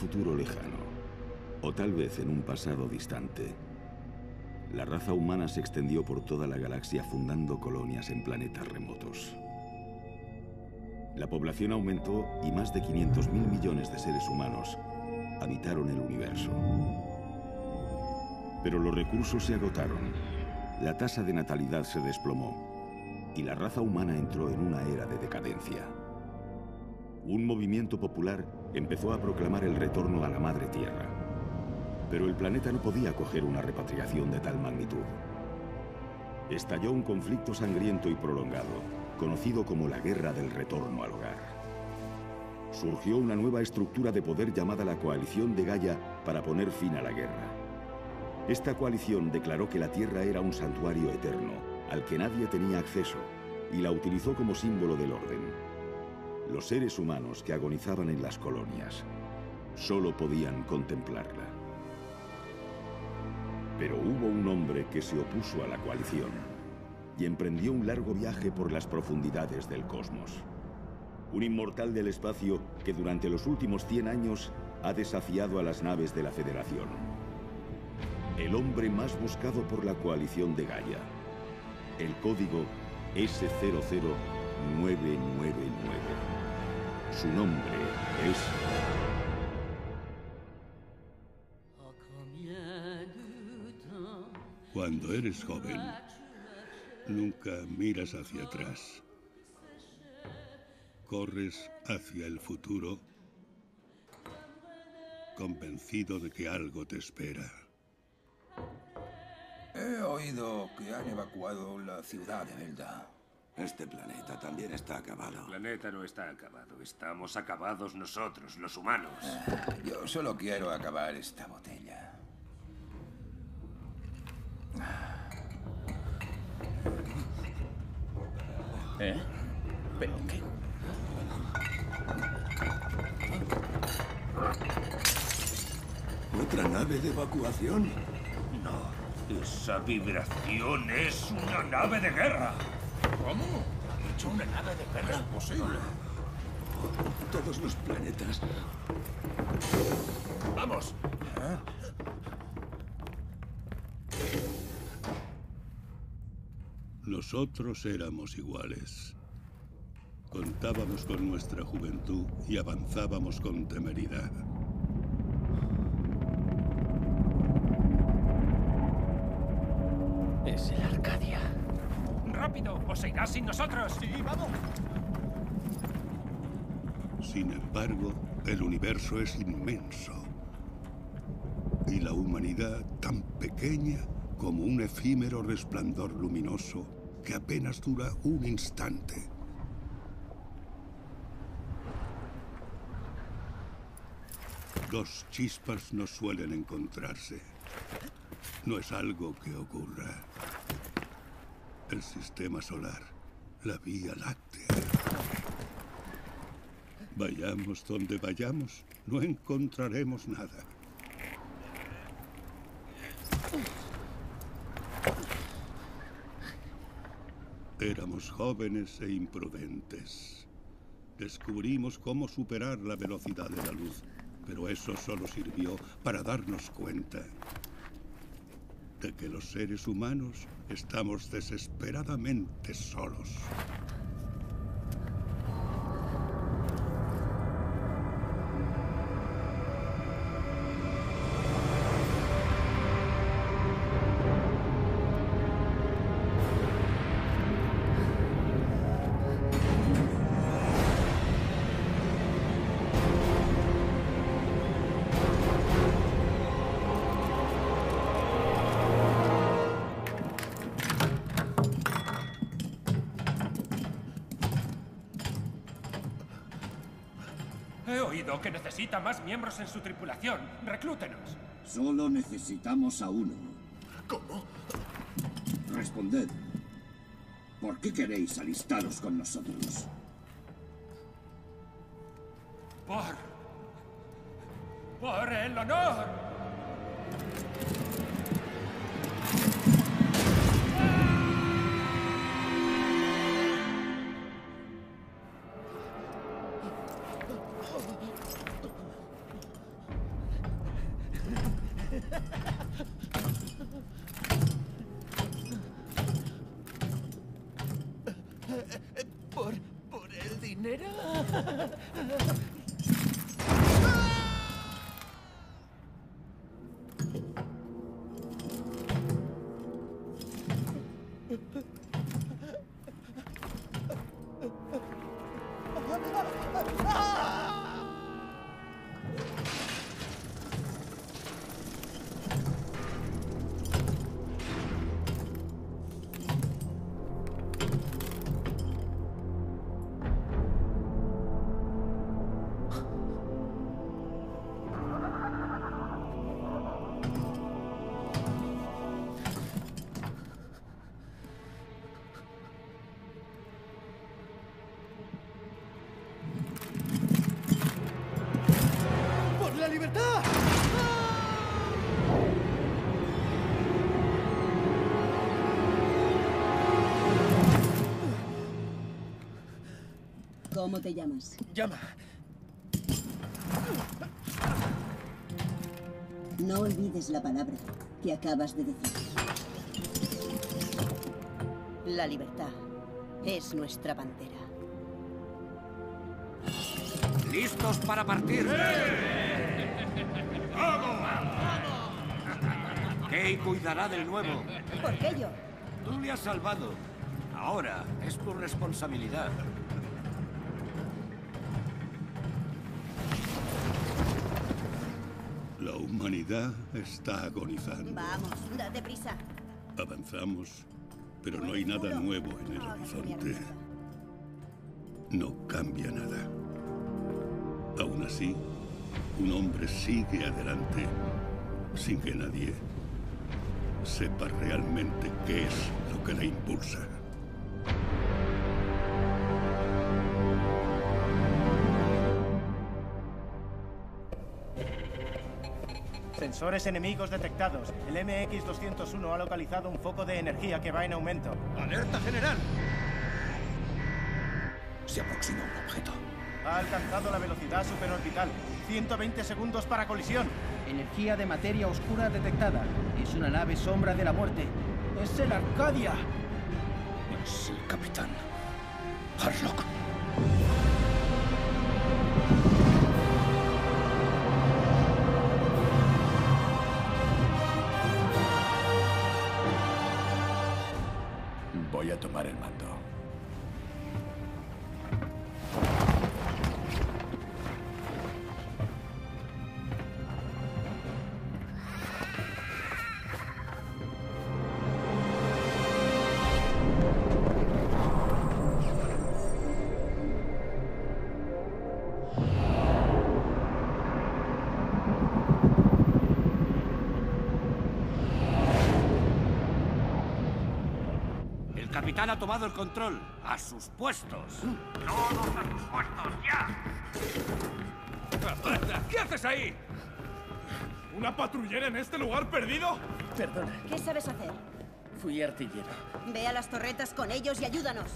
futuro lejano, o tal vez en un pasado distante, la raza humana se extendió por toda la galaxia fundando colonias en planetas remotos. La población aumentó y más de 500 mil millones de seres humanos habitaron el universo. Pero los recursos se agotaron, la tasa de natalidad se desplomó y la raza humana entró en una era de decadencia. Un movimiento popular empezó a proclamar el retorno a la Madre Tierra. Pero el planeta no podía acoger una repatriación de tal magnitud. Estalló un conflicto sangriento y prolongado, conocido como la Guerra del Retorno al Hogar. Surgió una nueva estructura de poder llamada la Coalición de Gaia para poner fin a la guerra. Esta coalición declaró que la Tierra era un santuario eterno, al que nadie tenía acceso, y la utilizó como símbolo del orden. Los seres humanos que agonizaban en las colonias solo podían contemplarla. Pero hubo un hombre que se opuso a la coalición y emprendió un largo viaje por las profundidades del cosmos. Un inmortal del espacio que durante los últimos 100 años ha desafiado a las naves de la Federación. El hombre más buscado por la coalición de Gaia. El código S00999. Su nombre es... Cuando eres joven, nunca miras hacia atrás. Corres hacia el futuro convencido de que algo te espera. He oído que han evacuado la ciudad de Velda. Este planeta también está acabado. El planeta no está acabado. Estamos acabados nosotros, los humanos. Ah, yo solo quiero acabar esta botella. ¿Eh? ¿Pero qué? ¿Otra nave de evacuación? No, esa vibración es una nave de guerra. ¿Cómo? ¿Ha hecho una nave de guerra? Es posible. Todos los planetas. ¡Vamos! Nosotros éramos iguales. Contábamos con nuestra juventud y avanzábamos con temeridad. ¡Rápido! ¡O se irá sin nosotros! ¡Sí, vamos! Sin embargo, el universo es inmenso. Y la humanidad tan pequeña como un efímero resplandor luminoso que apenas dura un instante. Dos chispas no suelen encontrarse. No es algo que ocurra. El sistema solar, la Vía Láctea. Vayamos donde vayamos, no encontraremos nada. Éramos jóvenes e imprudentes. Descubrimos cómo superar la velocidad de la luz, pero eso solo sirvió para darnos cuenta de que los seres humanos estamos desesperadamente solos. Que necesita más miembros en su tripulación. Reclútenos. Solo necesitamos a uno. ¿Cómo? Responded. ¿Por qué queréis alistaros con nosotros? ¿Cómo te llamas? Llama. No olvides la palabra que acabas de decir. La libertad es nuestra bandera. ¿Listos para partir? Kay cuidará del nuevo. ¿Por qué yo? Tú le has salvado. Ahora es tu responsabilidad. La humanidad está agonizando. Vamos, date prisa. Avanzamos, pero no hay nada nuevo en el horizonte. No cambia nada. Aún así, un hombre sigue adelante sin que nadie sepa realmente qué es lo que le impulsa. Sensores enemigos detectados. El MX-201 ha localizado un foco de energía que va en aumento. ¡Alerta general! Se aproxima un objeto. Ha alcanzado la velocidad superorbital. 120 segundos para colisión. Energía de materia oscura detectada. Es una nave sombra de la muerte. ¡Es el Arcadia! Es el capitán. Harlock. Capitán ha tomado el control. A sus puestos. ¡Todos a sus puestos, ya! ¿Qué haces ahí? ¿Una patrullera en este lugar perdido? Perdona, ¿Qué sabes hacer? fui artillero. Ve a las torretas con ellos y ayúdanos.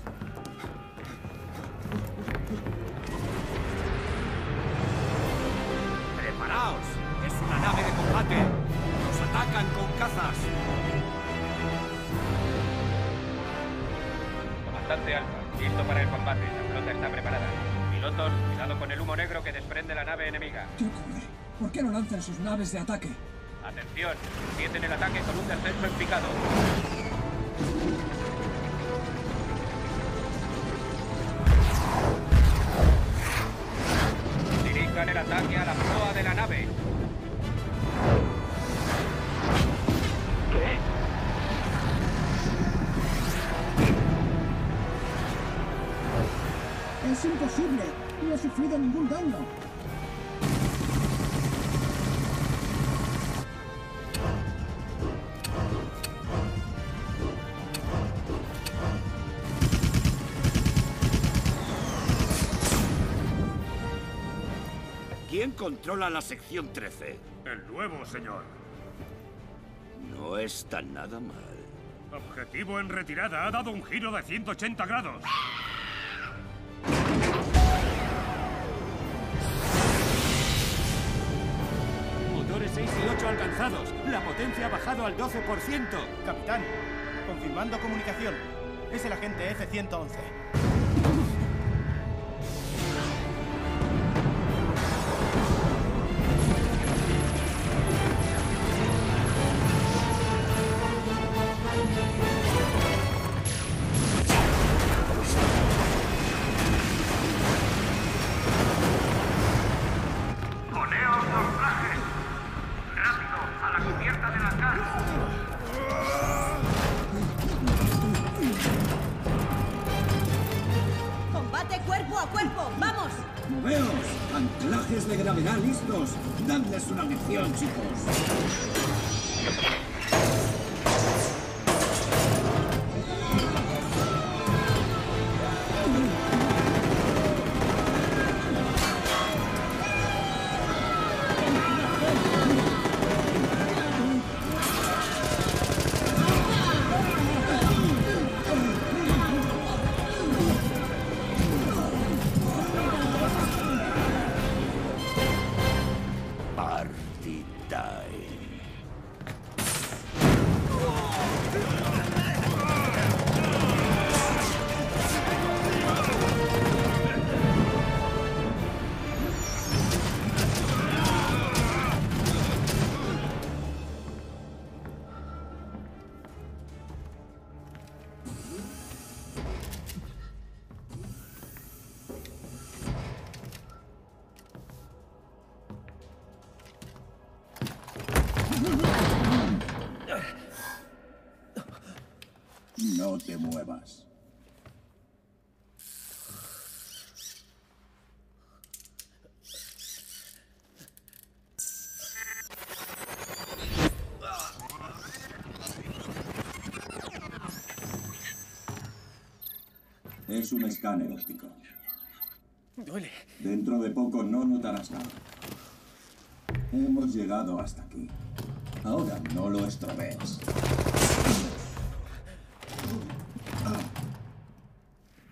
¡Preparaos! Es una nave de combate. Nos atacan con cazas. Comandante Alfa, listo para el combate. La flota está preparada. Pilotos, cuidado con el humo negro que desprende la nave enemiga. ¿Qué? ¿Por qué no lanzan sus naves de ataque? Atención, sienten el ataque con un descenso en picado. ¿Quién controla la sección 13? El nuevo, señor. No está nada mal. Objetivo en retirada ha dado un giro de 180 grados. Motores 6 y 8 alcanzados. La potencia ha bajado al 12%. Capitán, confirmando comunicación. Es el agente F-111. Es un escáner óptico. Duele. Dentro de poco no notarás nada. Hemos llegado hasta aquí. Ahora no lo estropees.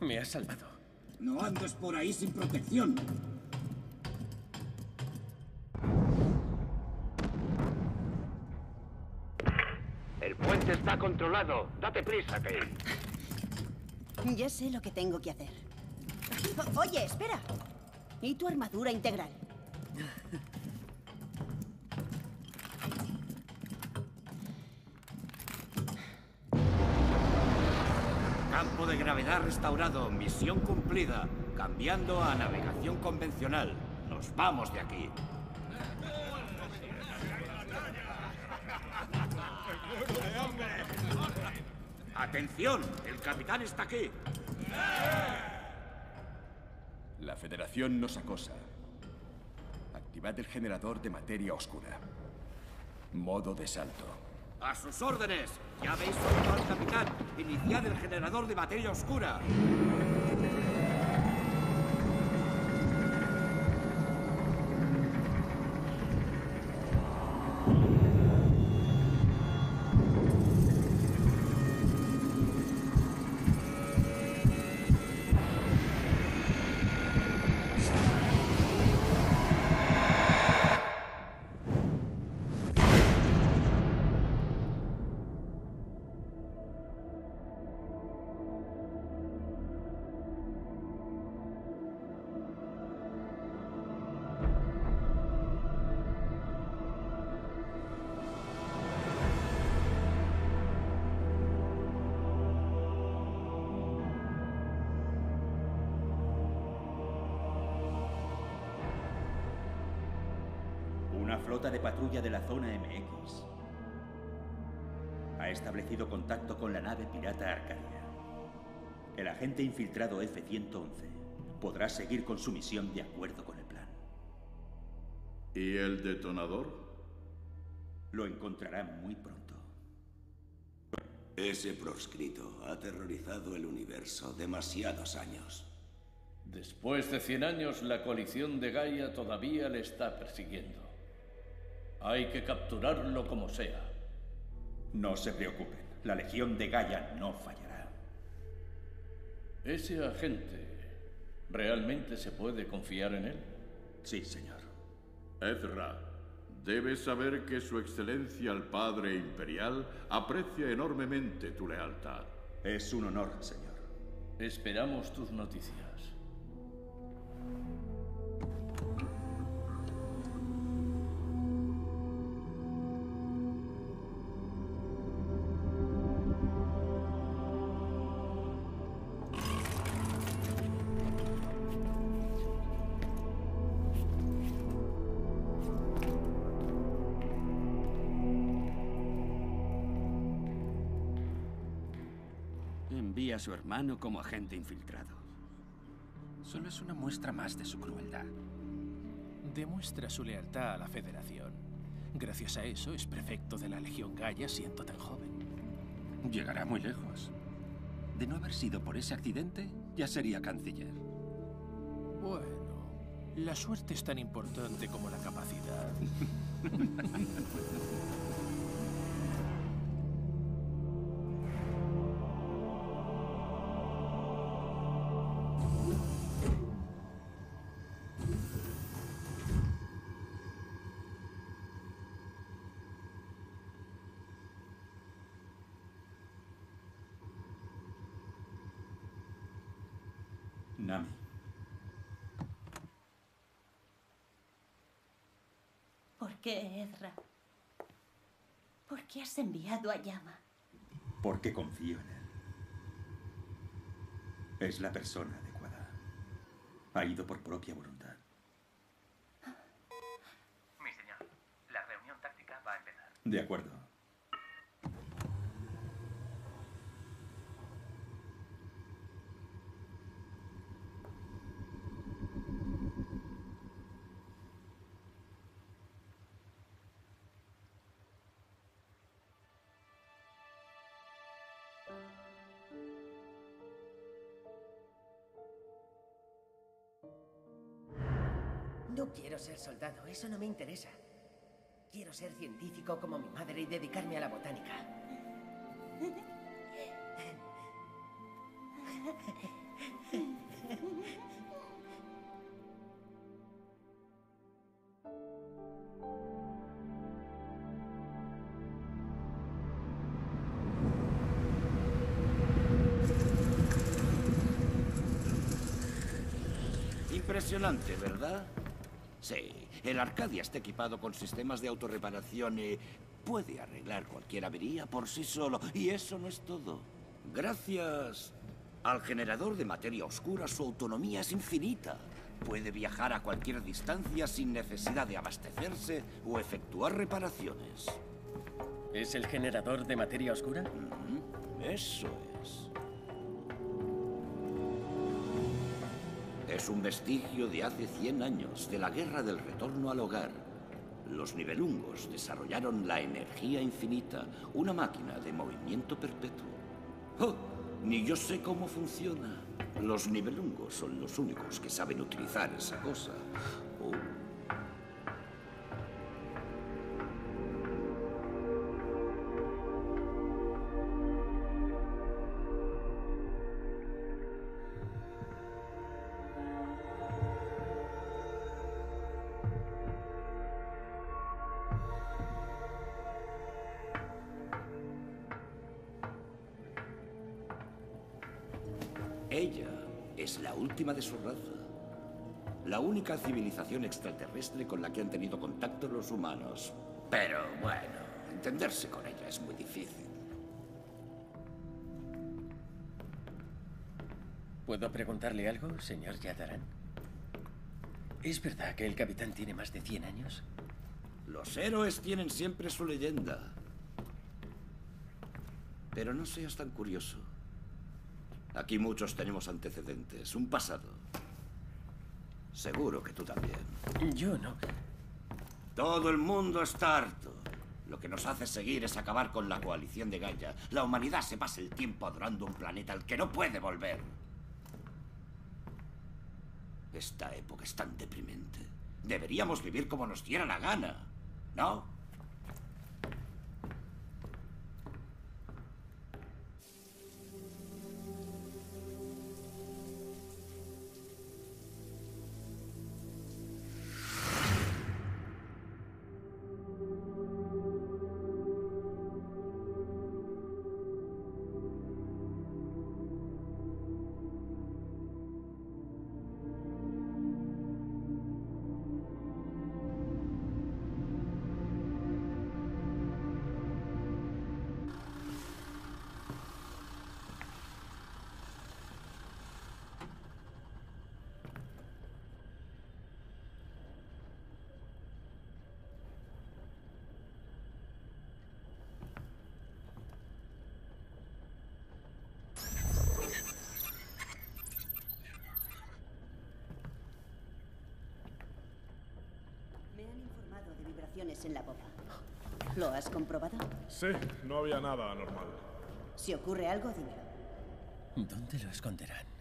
Me has salvado. No andes por ahí sin protección. El puente está controlado. Date prisa, Kate. Ya sé lo que tengo que hacer. Oye, espera. ¿Y tu armadura integral? Campo de gravedad restaurado. Misión cumplida. Cambiando a navegación convencional. Nos vamos de aquí. ¡Atención! ¡El capitán está aquí! La Federación nos acosa. Activad el generador de materia oscura. Modo de salto. ¡A sus órdenes! Ya habéis oído al capitán. Iniciad el generador de materia oscura. Flota de patrulla de la zona MX ha establecido contacto con la nave pirata Arcadia. El agente infiltrado F-111 podrá seguir con su misión de acuerdo con el plan. ¿Y el detonador? Lo encontrará muy pronto. Ese proscrito ha aterrorizado el universo demasiados años. Después de 100 años, la coalición de Gaia todavía le está persiguiendo. Hay que capturarlo como sea. No se preocupen, la Legión de Gaia no fallará. ¿Ese agente realmente se puede confiar en él? Sí, señor. Ezra, debes saber que Su Excelencia el Padre Imperial aprecia enormemente tu lealtad. Es un honor, señor. Esperamos tus noticias. Su hermano como agente infiltrado. Solo es una muestra más de su crueldad. Demuestra su lealtad a la Federación. Gracias a eso es prefecto de la Legión Gaia siendo tan joven. Llegará muy lejos. De no haber sido por ese accidente, ya sería canciller. Bueno, la suerte es tan importante como la capacidad. qué, Ezra? ¿Por qué has enviado a Yama? Porque confío en él. Es la persona adecuada. Ha ido por propia voluntad. Mi señor, la reunión táctica va a empezar. De acuerdo. Quiero ser soldado, eso no me interesa. Quiero ser científico como mi madre y dedicarme a la botánica. Impresionante, ¿verdad? Sí, el Arcadia está equipado con sistemas de autorreparación y puede arreglar cualquier avería por sí solo. Y eso no es todo. Gracias al generador de materia oscura, su autonomía es infinita. Puede viajar a cualquier distancia sin necesidad de abastecerse o efectuar reparaciones. ¿Es el generador de materia oscura? Eso es. Es un vestigio de hace 100 años, de la guerra del retorno al hogar. Los nivelungos desarrollaron la energía infinita, una máquina de movimiento perpetuo. ¡Oh! Ni yo sé cómo funciona. Los nivelungos son los únicos que saben utilizar esa cosa. Oh. Civilización extraterrestre con la que han tenido contacto los humanos. Pero bueno, entenderse con ella es muy difícil. ¿Puedo preguntarle algo, señor Yadaran? ¿Es verdad que el capitán tiene más de 100 años? Los héroes tienen siempre su leyenda. Pero no seas tan curioso. Aquí muchos tenemos antecedentes, un pasado. Seguro que tú también. Yo no. Todo el mundo está harto. Lo que nos hace seguir es acabar con la coalición de Gaia. La humanidad se pasa el tiempo adorando un planeta al que no puede volver. Esta época es tan deprimente. Deberíamos vivir como nos diera la gana, ¿no? En la popa. ¿Lo has comprobado? Sí, no había nada anormal. Si ocurre algo, dímelo. ¿Dónde lo esconderán?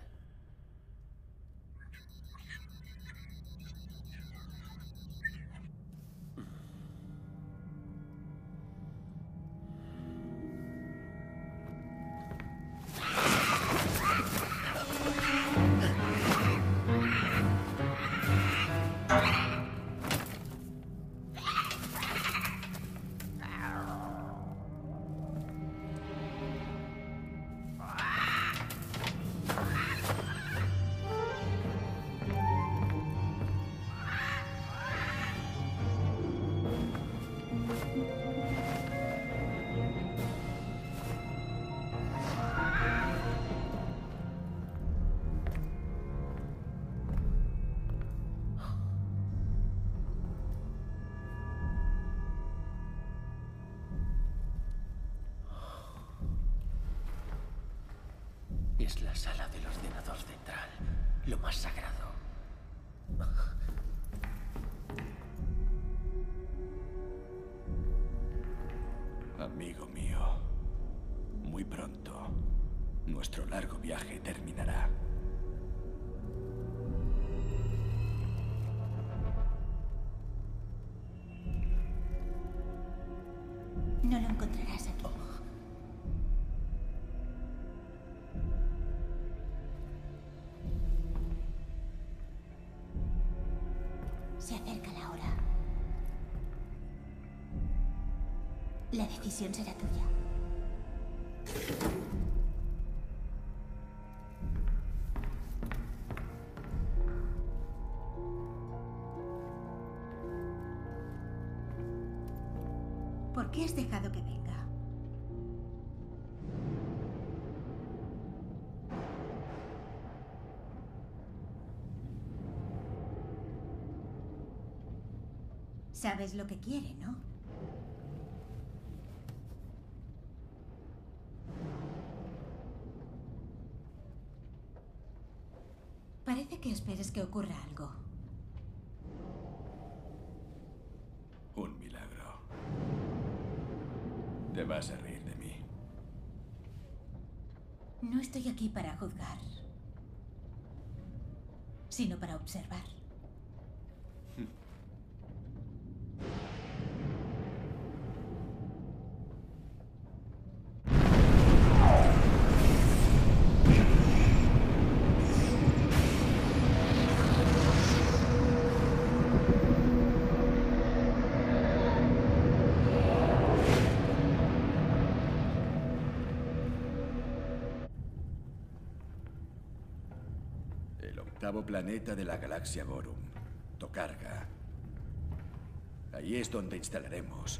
Acerca la hora. La decisión será tuya. Sabes lo que quiere, ¿no? Parece que esperes que ocurra algo. Un milagro. Te vas a reír de mí. No estoy aquí para juzgar, sino para observar. Octavo planeta de la galaxia Gorum, Tokarga. Ahí es donde instalaremos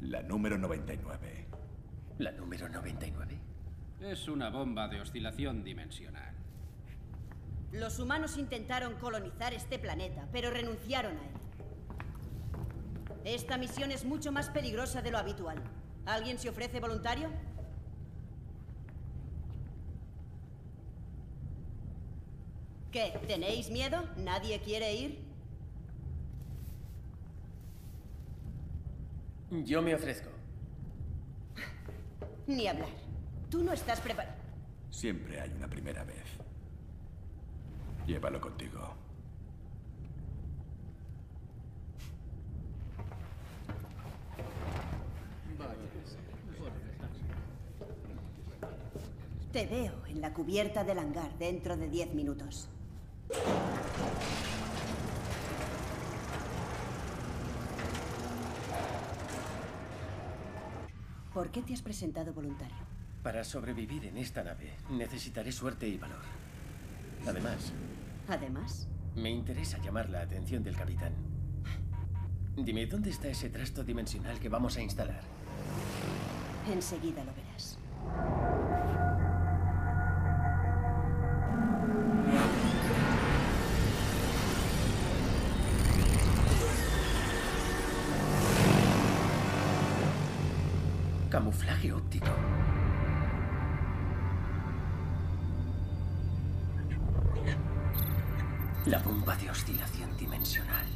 la número 99. ¿La número 99? Es una bomba de oscilación dimensional. Los humanos intentaron colonizar este planeta, pero renunciaron a él. Esta misión es mucho más peligrosa de lo habitual. ¿Alguien se ofrece voluntario? ¿Qué? ¿Tenéis miedo? ¿Nadie quiere ir? Yo me ofrezco. Ni hablar. Tú no estás preparado. Siempre hay una primera vez. Llévalo contigo. Te veo en la cubierta del hangar dentro de diez minutos. ¿Por qué te has presentado voluntario? Para sobrevivir en esta nave necesitaré suerte y valor. Además, Además, me interesa llamar la atención del capitán. Dime, ¿dónde está ese trasto dimensional que vamos a instalar? enseguida lo verás. camuflaje óptico. La bomba de oscilación dimensional.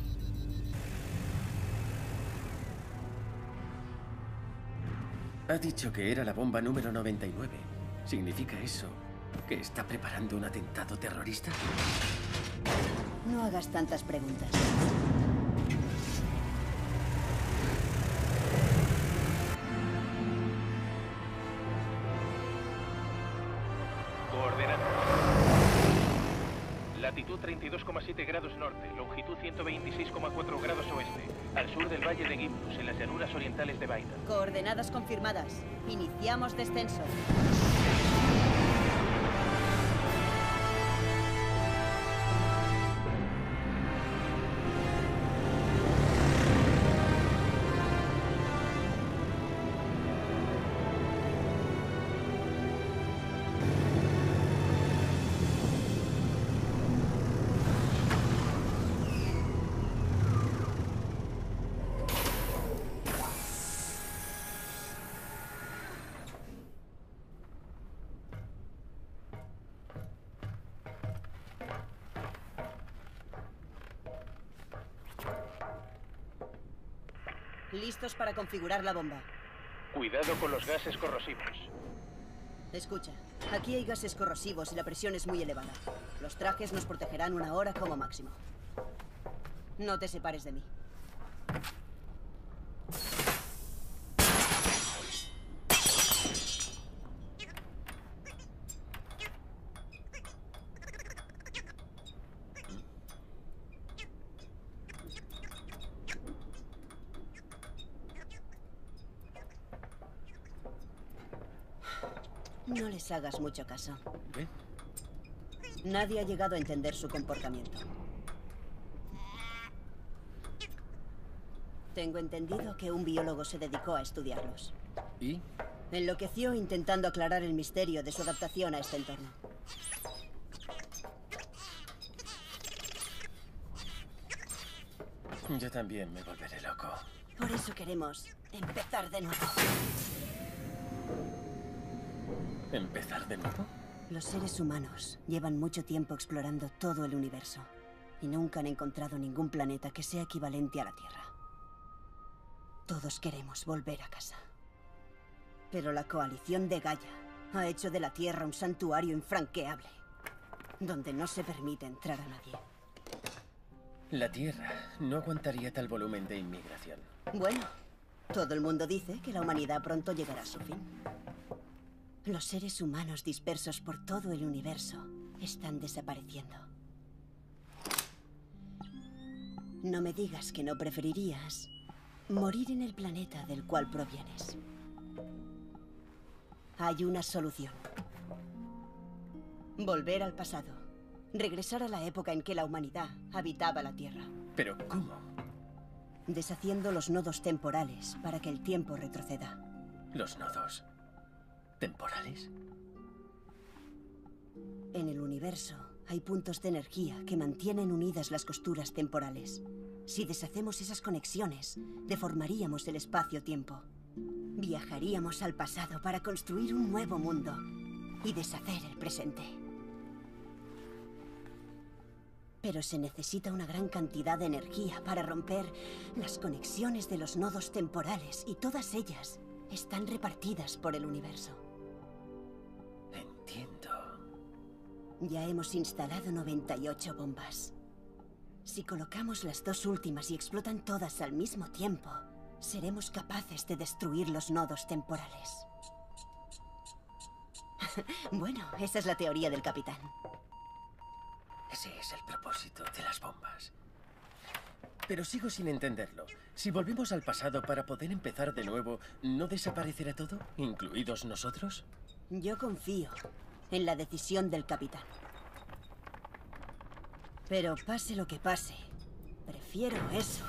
Ha dicho que era la bomba número 99. ¿Significa eso que está preparando un atentado terrorista? No hagas tantas preguntas. 126,4 grados oeste, al sur del valle de Gimlus, en las llanuras orientales de Baida. Coordenadas confirmadas. Iniciamos descenso. Listos para configurar la bomba. Cuidado con los gases corrosivos. Escucha, aquí hay gases corrosivos y la presión es muy elevada. Los trajes nos protegerán una hora como máximo. No te separes de mí. No les hagas mucho caso. ¿Qué? Nadie ha llegado a entender su comportamiento. Tengo entendido que un biólogo se dedicó a estudiarlos. ¿Y? Enloqueció intentando aclarar el misterio de su adaptación a este entorno. Yo también me volveré loco. Por eso queremos empezar de nuevo. ¿Empezar de nuevo? Los seres humanos llevan mucho tiempo explorando todo el universo y nunca han encontrado ningún planeta que sea equivalente a la Tierra. Todos queremos volver a casa. Pero la coalición de Gaia ha hecho de la Tierra un santuario infranqueable, donde no se permite entrar a nadie. La Tierra no aguantaría tal volumen de inmigración. Bueno, todo el mundo dice que la humanidad pronto llegará a su fin. Los seres humanos dispersos por todo el universo están desapareciendo. No me digas que no preferirías morir en el planeta del cual provienes. Hay una solución. Volver al pasado. Regresar a la época en que la humanidad habitaba la Tierra. ¿Pero cómo? Deshaciendo los nodos temporales para que el tiempo retroceda. ¿Los nodos temporales? En el universo hay puntos de energía que mantienen unidas las costuras temporales. Si deshacemos esas conexiones, deformaríamos el espacio-tiempo. Viajaríamos al pasado para construir un nuevo mundo y deshacer el presente. Pero se necesita una gran cantidad de energía para romper las conexiones de los nodos temporales y todas ellas están repartidas por el universo. Entiendo. Ya hemos instalado 98 bombas. Si colocamos las dos últimas y explotan todas al mismo tiempo, seremos capaces de destruir los nodos temporales. bueno, esa es la teoría del capitán. Ese es el propósito de las bombas. Pero sigo sin entenderlo. Si volvemos al pasado para poder empezar de nuevo, ¿no desaparecerá todo, incluidos nosotros? Yo confío en la decisión del capitán. Pero pase lo que pase, prefiero eso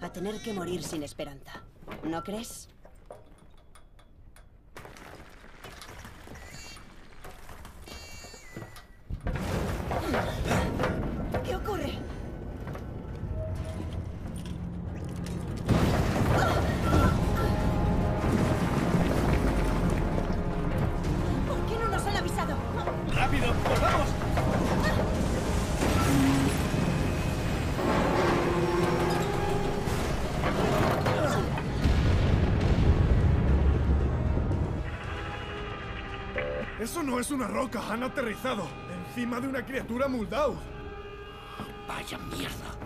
a tener que morir sin esperanza. ¿No crees? Eso no es una roca, han aterrizado encima de una criatura Muldau. Vaya mierda.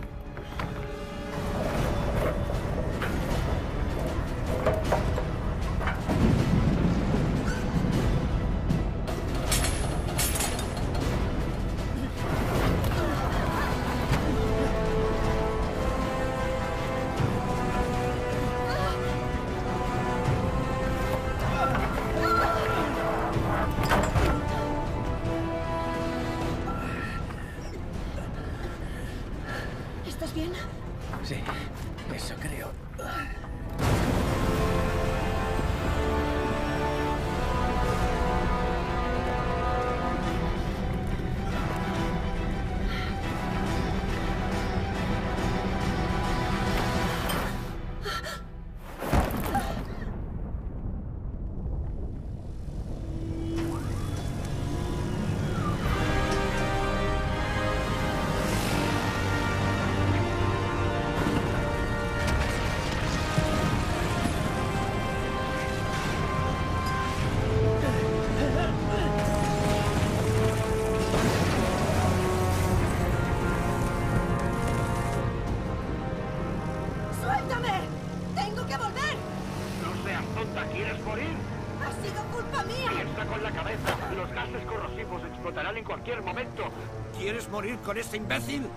Morir con ese imbécil?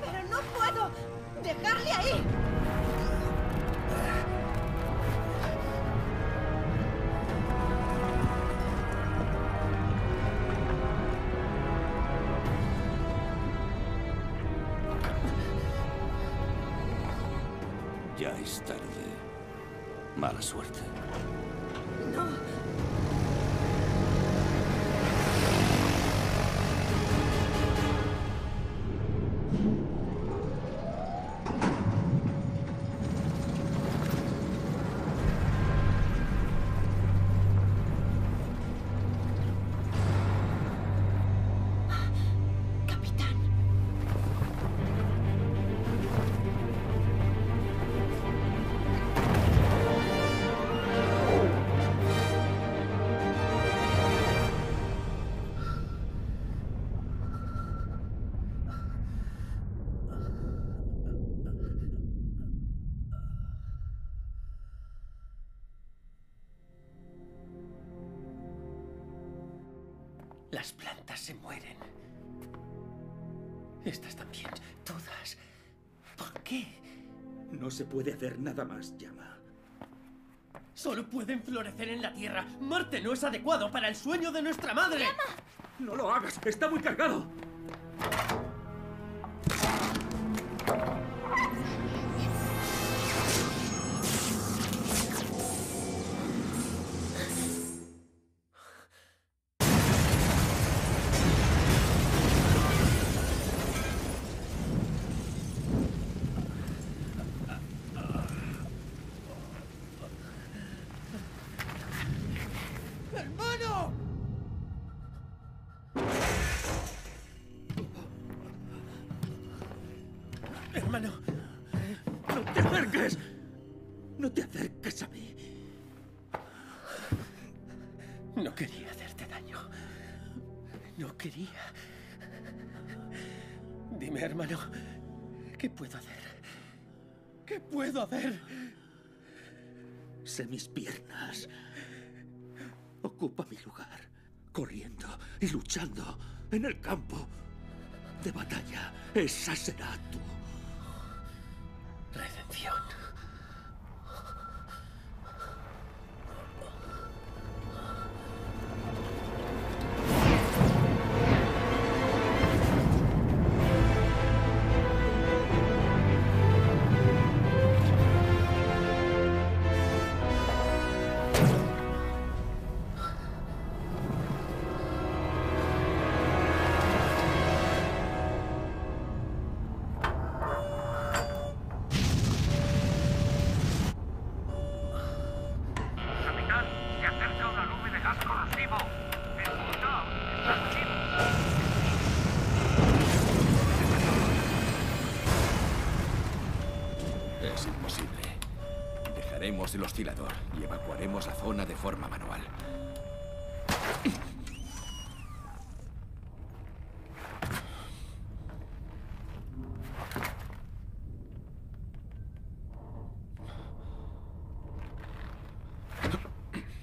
¡Pero no puedo! ¡Dejarle ahí! Ya es tarde. Mala suerte. Qué? No se puede hacer nada más, llama. Solo pueden florecer en la Tierra. Marte no es adecuado para el sueño de nuestra madre. No lo hagas, está muy cargado. Hermano, ¿qué puedo hacer? ¿Qué puedo hacer? Sé mis piernas. Ocupa mi lugar, corriendo y luchando en el campo de batalla. Esa será tu redención.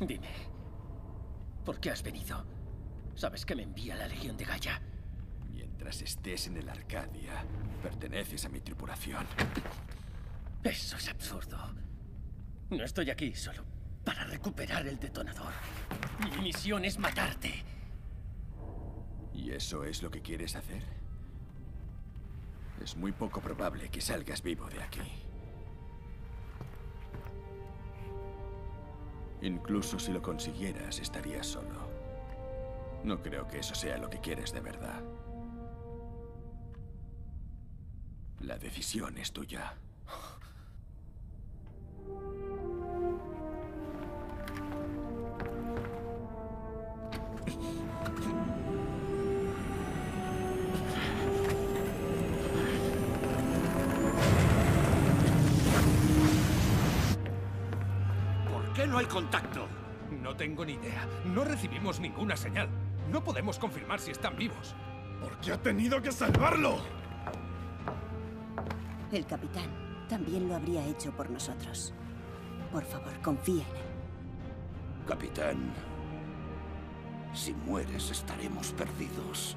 Dime, ¿por qué has venido? Sabes que me envía la Legión de Gaia. Mientras estés en el Arcadia, perteneces a mi tripulación. Eso es absurdo. No estoy aquí solo para recuperar el detonador. Mi misión es matarte. ¿Y eso es lo que quieres hacer? Es muy poco probable que salgas vivo de aquí. Incluso si lo consiguieras, estarías solo. No creo que eso sea lo que quieres de verdad. La decisión es tuya. No hay contacto? No tengo ni idea. No recibimos ninguna señal. No podemos confirmar si están vivos. ¿Por qué ha tenido que salvarlo? El capitán también lo habría hecho por nosotros. Por favor, confía en él. Capitán, si mueres estaremos perdidos.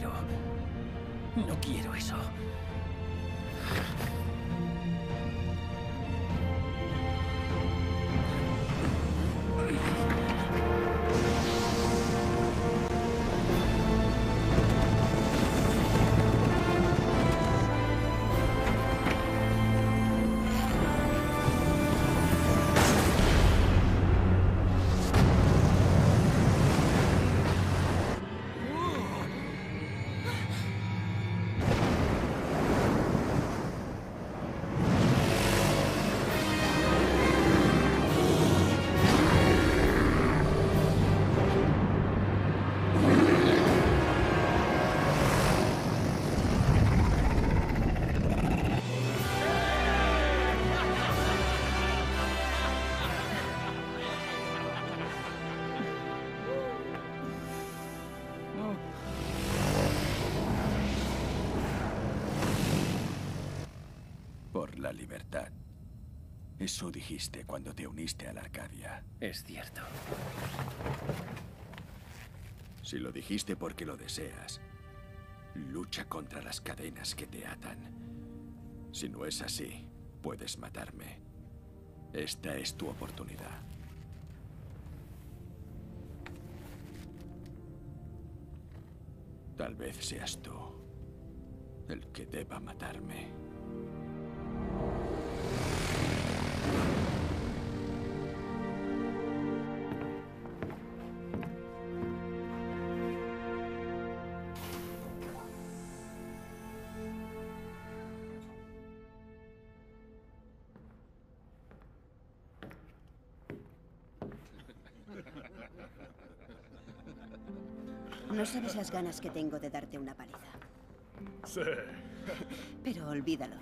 No quiero eso. Eso dijiste cuando te uniste a la Arcadia. Es cierto. Si lo dijiste porque lo deseas, lucha contra las cadenas que te atan. Si no es así, puedes matarme. Esta es tu oportunidad. Tal vez seas tú el que deba matarme. No sabes las ganas que tengo de darte una paliza. Sí. Pero olvídalo.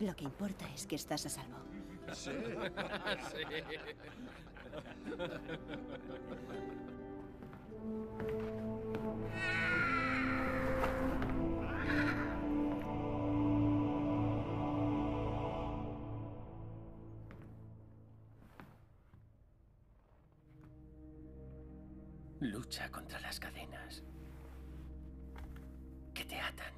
Lo que importa es que estás a salvo. Sí. Lucha contra las cadenas que te atan.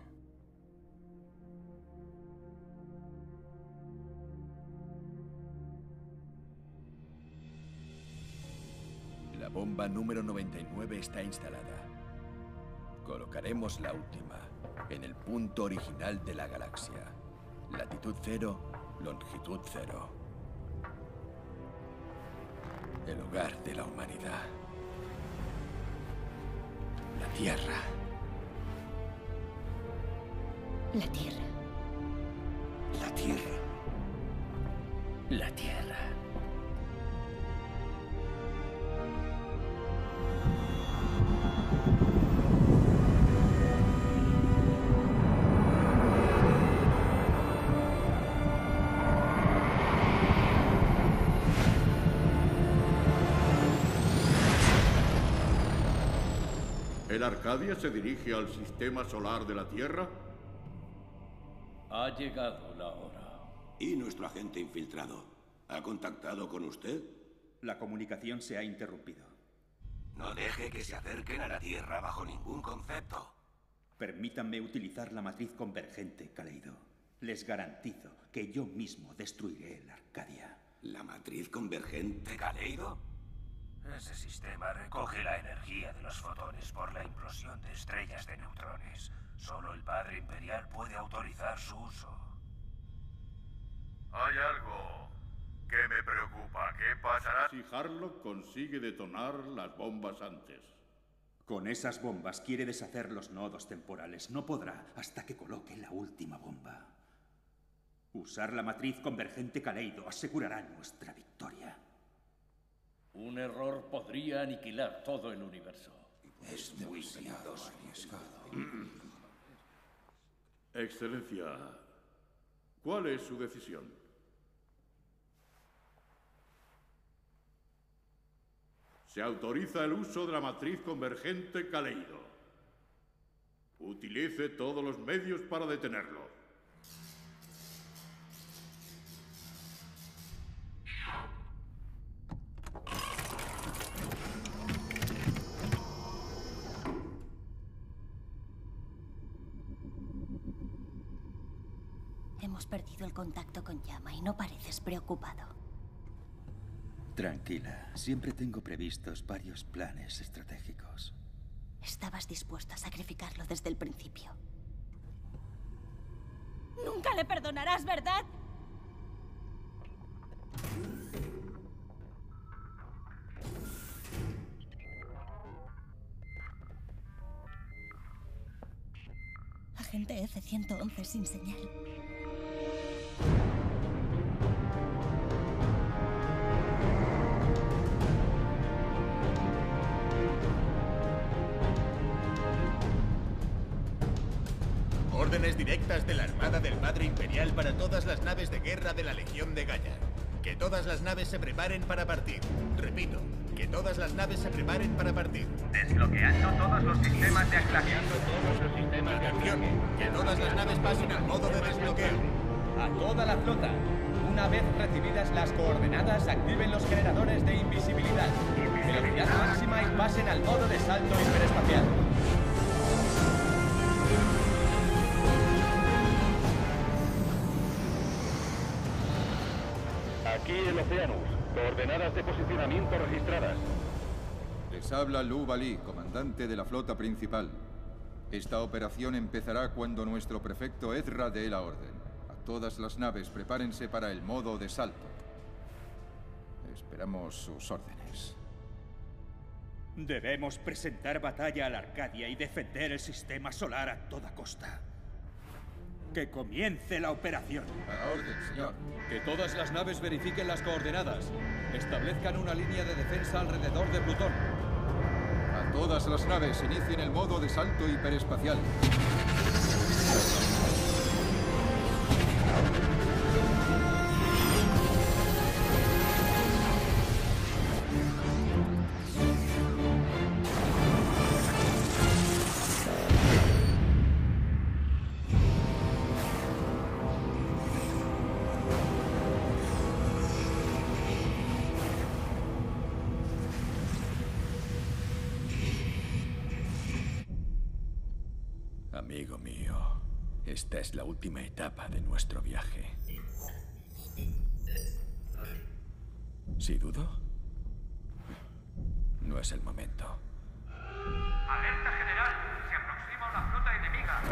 La bomba número 99 está instalada. Colocaremos la última en el punto original de la galaxia. Latitud cero, longitud cero. El hogar de la humanidad. La Tierra. La Tierra. La Tierra. La Tierra. ¿El Arcadia se dirige al sistema solar de la Tierra? Ha llegado la hora. ¿Y nuestro agente infiltrado? ¿Ha contactado con usted? La comunicación se ha interrumpido. No deje que se acerquen a la Tierra bajo ningún concepto. Permítanme utilizar la matriz convergente, Kaleido. Les garantizo que yo mismo destruiré el Arcadia. ¿La matriz convergente, Kaleido? Ese sistema recoge la energía de los fotones por la implosión de estrellas de neutrones. Solo el Padre Imperial puede autorizar su uso. Hay algo que me preocupa. ¿Qué pasará si Harlock consigue detonar las bombas antes? Con esas bombas quiere deshacer los nodos temporales. No podrá hasta que coloque la última bomba. Usar la matriz convergente Kaleido asegurará nuestra victoria. Un error podría aniquilar todo el universo. Es demasiado arriesgado. Excelencia, ¿cuál es su decisión? Se autoriza el uso de la matriz convergente Kaleido. Utilice todos los medios para detenerlo. Preocupado. Tranquila, siempre tengo previstos varios planes estratégicos. Estabas dispuesto a sacrificarlo desde el principio. Nunca le perdonarás, ¿verdad? Agente F-111 sin señal. Directas de la Armada del Padre Imperial para todas las naves de guerra de la Legión de Gaia. Que todas las naves se preparen para partir. Repito, que todas las naves se preparen para partir. Desbloqueando todos los sistemas de anclaje. todos los sistemas de anclaje. Que todas las naves pasen al modo de desbloqueo. A toda la flota. Una vez recibidas las coordenadas, activen los generadores de invisibilidad. Velocidad máxima y pasen al modo de salto hiperespacial. Aquí el Oceanus. Coordenadas de posicionamiento registradas. Les habla Lu Bali, comandante de la flota principal. Esta operación empezará cuando nuestro prefecto Ezra dé la orden. A todas las naves prepárense para el modo de salto. Esperamos sus órdenes. Debemos presentar batalla a la Arcadia y defender el sistema solar a toda costa. Que comience la operación. A orden, señor. Que todas las naves verifiquen las coordenadas. Establezcan una línea de defensa alrededor de Plutón. A todas las naves inicien el modo de salto hiperespacial. Última etapa de nuestro viaje. ¿Sí dudo? No es el momento. Alerta general. Se aproxima una flota enemiga.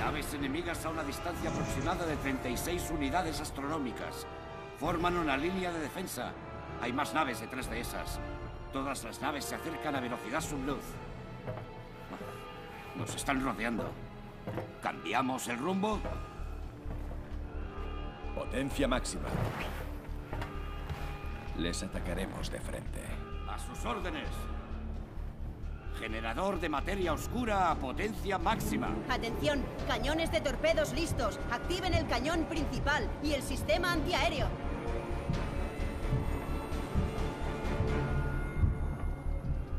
Naves enemigas a una distancia aproximada de 36 unidades astronómicas. Forman una línea de defensa. Hay más naves detrás de esas. Todas las naves se acercan a velocidad subluz. Nos están rodeando. ¿Cambiamos el rumbo? Potencia máxima. Les atacaremos de frente. A sus órdenes. Generador de materia oscura a potencia máxima. Atención, cañones de torpedos listos. Activen el cañón principal y el sistema antiaéreo.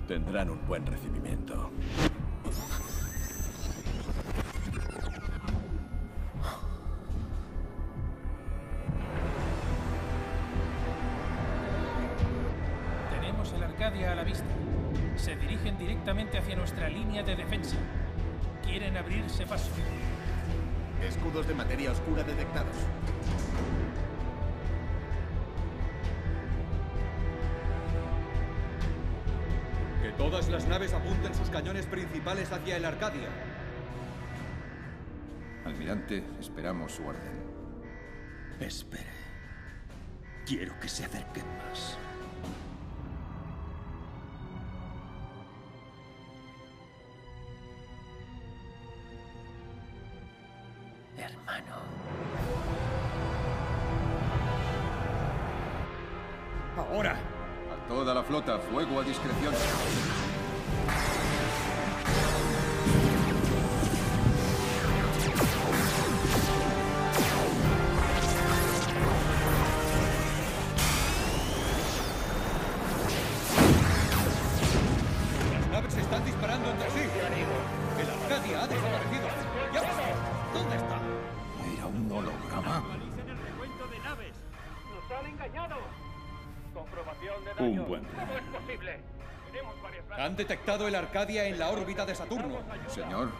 Tendrán un buen recibimiento. Dirigen directamente hacia nuestra línea de defensa. Quieren abrirse paso. Escudos de materia oscura detectados. Que todas las naves apunten sus cañones principales hacia el Arcadia. Almirante, esperamos su orden. Espere. Quiero que se acerquen más. Fuego a discreción. Detectado el Arcadia en la órbita de Saturno. Señor.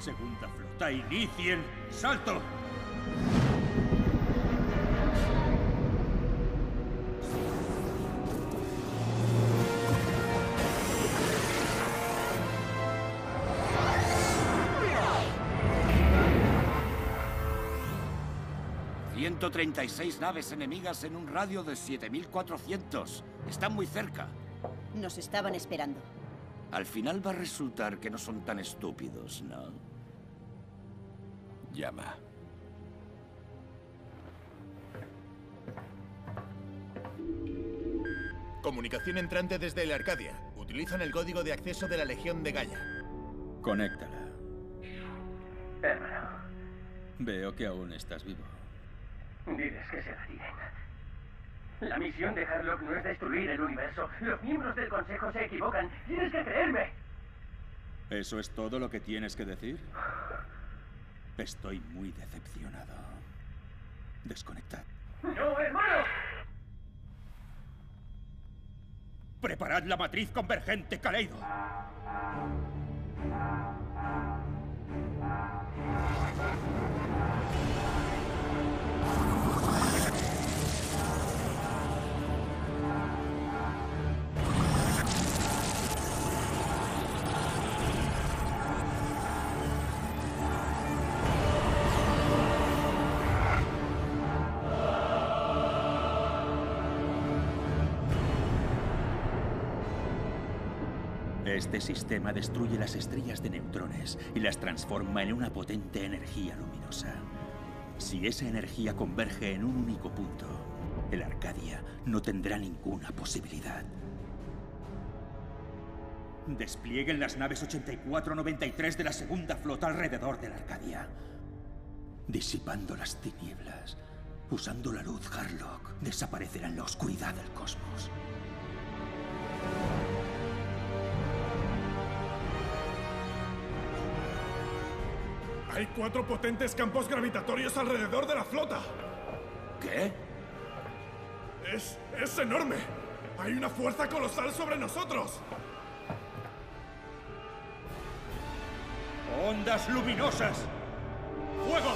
Segunda flota, inicien. ¡Salto! ...136 naves enemigas en un radio de 7.400. Están muy cerca. Nos estaban esperando. Al final va a resultar que no son tan estúpidos, ¿no? Llama. Comunicación entrante desde el Arcadia. Utilizan el código de acceso de la Legión de Gaia. Conéctala. Hermano, Veo que aún estás vivo. diles que se retiren. La misión de Harlock no es destruir el universo. Los miembros del Consejo se equivocan. Tienes que creerme. ¿Eso es todo lo que tienes que decir? Estoy muy decepcionado. Desconectad. ¡No, hermano! Preparad la matriz convergente, Kaleido. Este sistema destruye las estrellas de neutrones y las transforma en una potente energía luminosa. Si esa energía converge en un único punto, el Arcadia no tendrá ninguna posibilidad. Desplieguen las naves 84-93 de la segunda flota alrededor de la Arcadia. Disipando las tinieblas, usando la luz Harlock, desaparecerá en la oscuridad del cosmos. Hay cuatro potentes campos gravitatorios alrededor de la flota. ¿Qué? Es. es enorme. Hay una fuerza colosal sobre nosotros. ¡Ondas luminosas! ¡Fuego!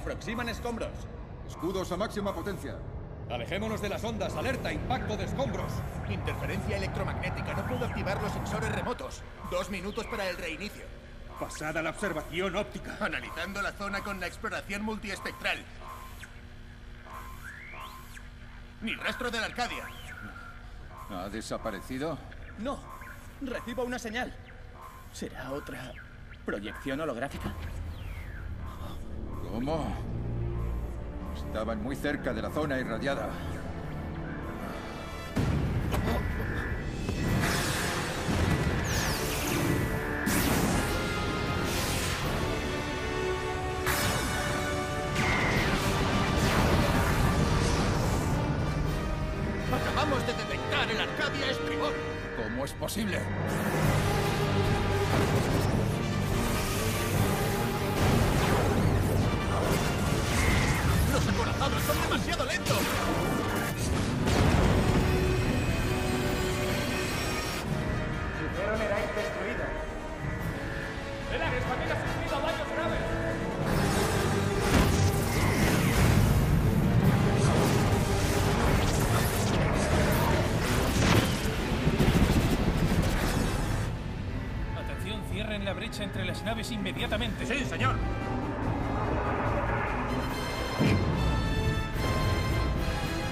Aproximan escombros. Escudos a máxima potencia. Alejémonos de las ondas. Alerta, impacto de escombros. Interferencia electromagnética. No puedo activar los sensores remotos. Dos minutos para el reinicio. Pasada la observación óptica. Analizando la zona con la exploración multiespectral. Ni rastro de la Arcadia. ¿Ha desaparecido? No, recibo una señal. ¿Será otra proyección holográfica? ¿Cómo? Estaban muy cerca de la zona irradiada. Acabamos de detectar el Arcadia Estribor. ¿Cómo es posible? Entre las naves inmediatamente. Sí, señor.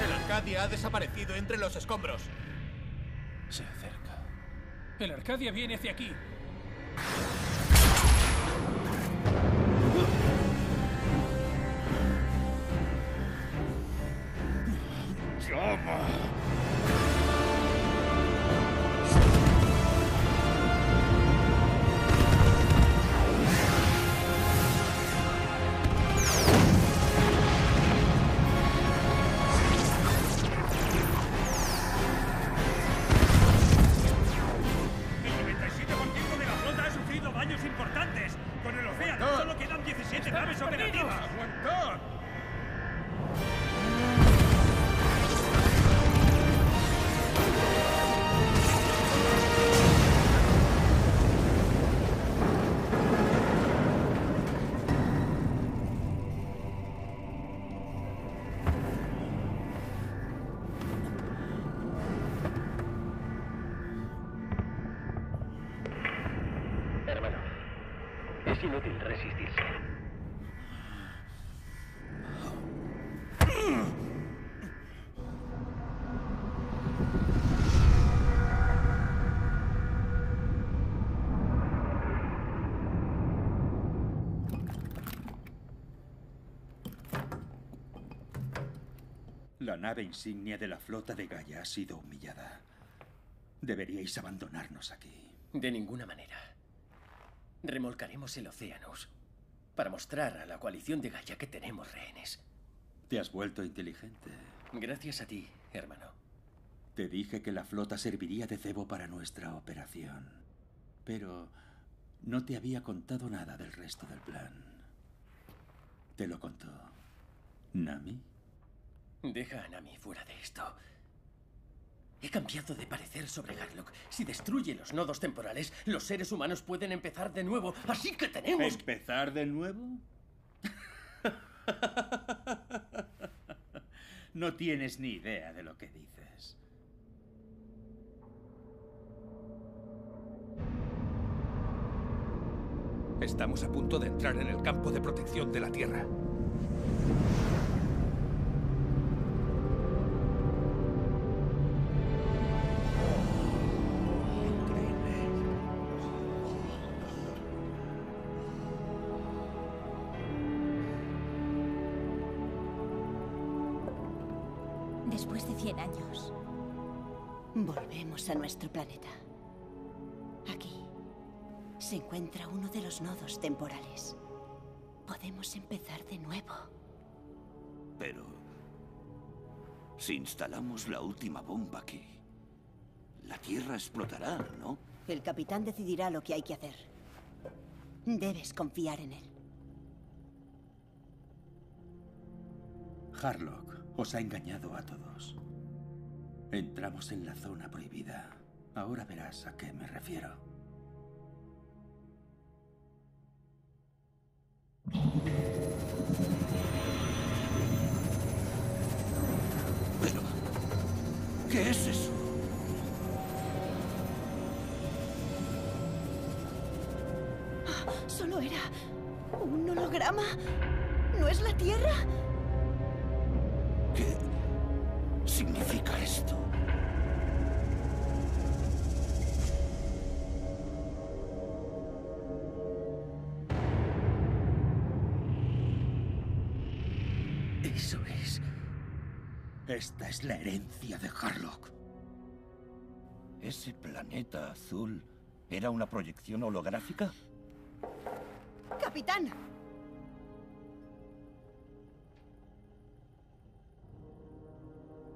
El Arcadia ha desaparecido entre los escombros. Se acerca. El Arcadia viene hacia aquí. La nave insignia de la flota de Gaia ha sido humillada. Deberíais abandonarnos aquí. De ninguna manera. Remolcaremos el Océanus para mostrar a la coalición de Gaia que tenemos rehenes. Te has vuelto inteligente. Gracias a ti, hermano. Te dije que la flota serviría de cebo para nuestra operación. Pero no te había contado nada del resto del plan. Te lo contó. ¿Nami? Deja a Nami fuera de esto. He cambiado de parecer sobre Garlock. Si destruye los nodos temporales, los seres humanos pueden empezar de nuevo. Así que tenemos... que- ¿Empezar de nuevo? no tienes ni idea de lo que dices. Estamos a punto de entrar en el campo de protección de la Tierra. 100 años, Volvemos a nuestro planeta. Aquí se encuentra uno de los nodos temporales. Podemos empezar de nuevo. Pero... Si instalamos la última bomba aquí, la Tierra explotará, ¿no? El capitán decidirá lo que hay que hacer. Debes confiar en él. Harlock os ha engañado a todos. Entramos en la zona prohibida. Ahora verás a qué me refiero. ¿Qué es eso? Solo era un holograma. ¿No es la Tierra? ¿Qué significa esto? Eso es. Esta es la herencia de Harlock. ¿Ese planeta azul era una proyección holográfica? ¡Capitán!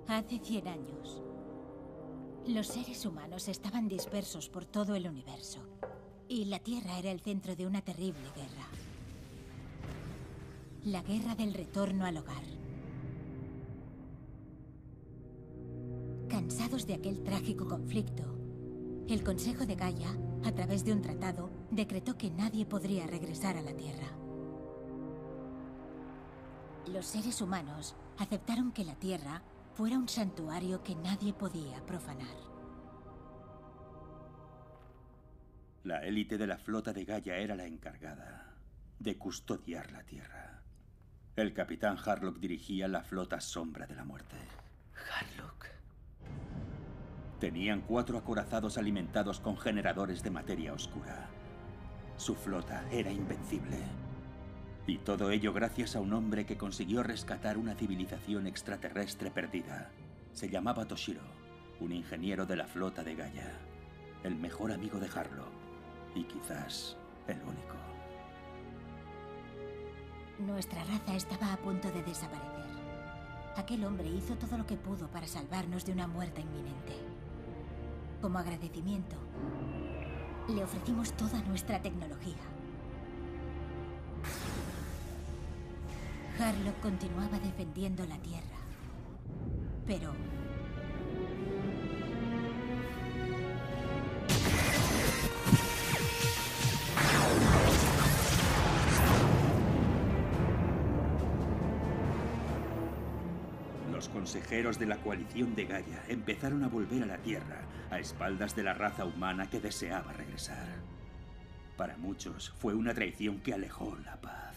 Hace 100 años, los seres humanos estaban dispersos por todo el universo. Y la Tierra era el centro de una terrible guerra. La guerra del retorno al hogar. Cansados de aquel trágico conflicto, el Consejo de Gaia, a través de un tratado, decretó que nadie podría regresar a la Tierra. Los seres humanos aceptaron que la Tierra fuera un santuario que nadie podía profanar. La élite de la flota de Gaia era la encargada de custodiar la Tierra. El capitán Harlock dirigía la flota Sombra de la Muerte. Harlock. Tenían cuatro acorazados alimentados con generadores de materia oscura. Su flota era invencible. Y todo ello gracias a un hombre que consiguió rescatar una civilización extraterrestre perdida. Se llamaba Toshiro, un ingeniero de la flota de Gaia. El mejor amigo de Harlock. Y quizás el único. Nuestra raza estaba a punto de desaparecer. Aquel hombre hizo todo lo que pudo para salvarnos de una muerte inminente. Como agradecimiento, le ofrecimos toda nuestra tecnología. Harlock continuaba defendiendo la Tierra. Pero... Los consejeros de la coalición de Gaia empezaron a volver a la Tierra a espaldas de la raza humana que deseaba regresar. Para muchos fue una traición que alejó la paz.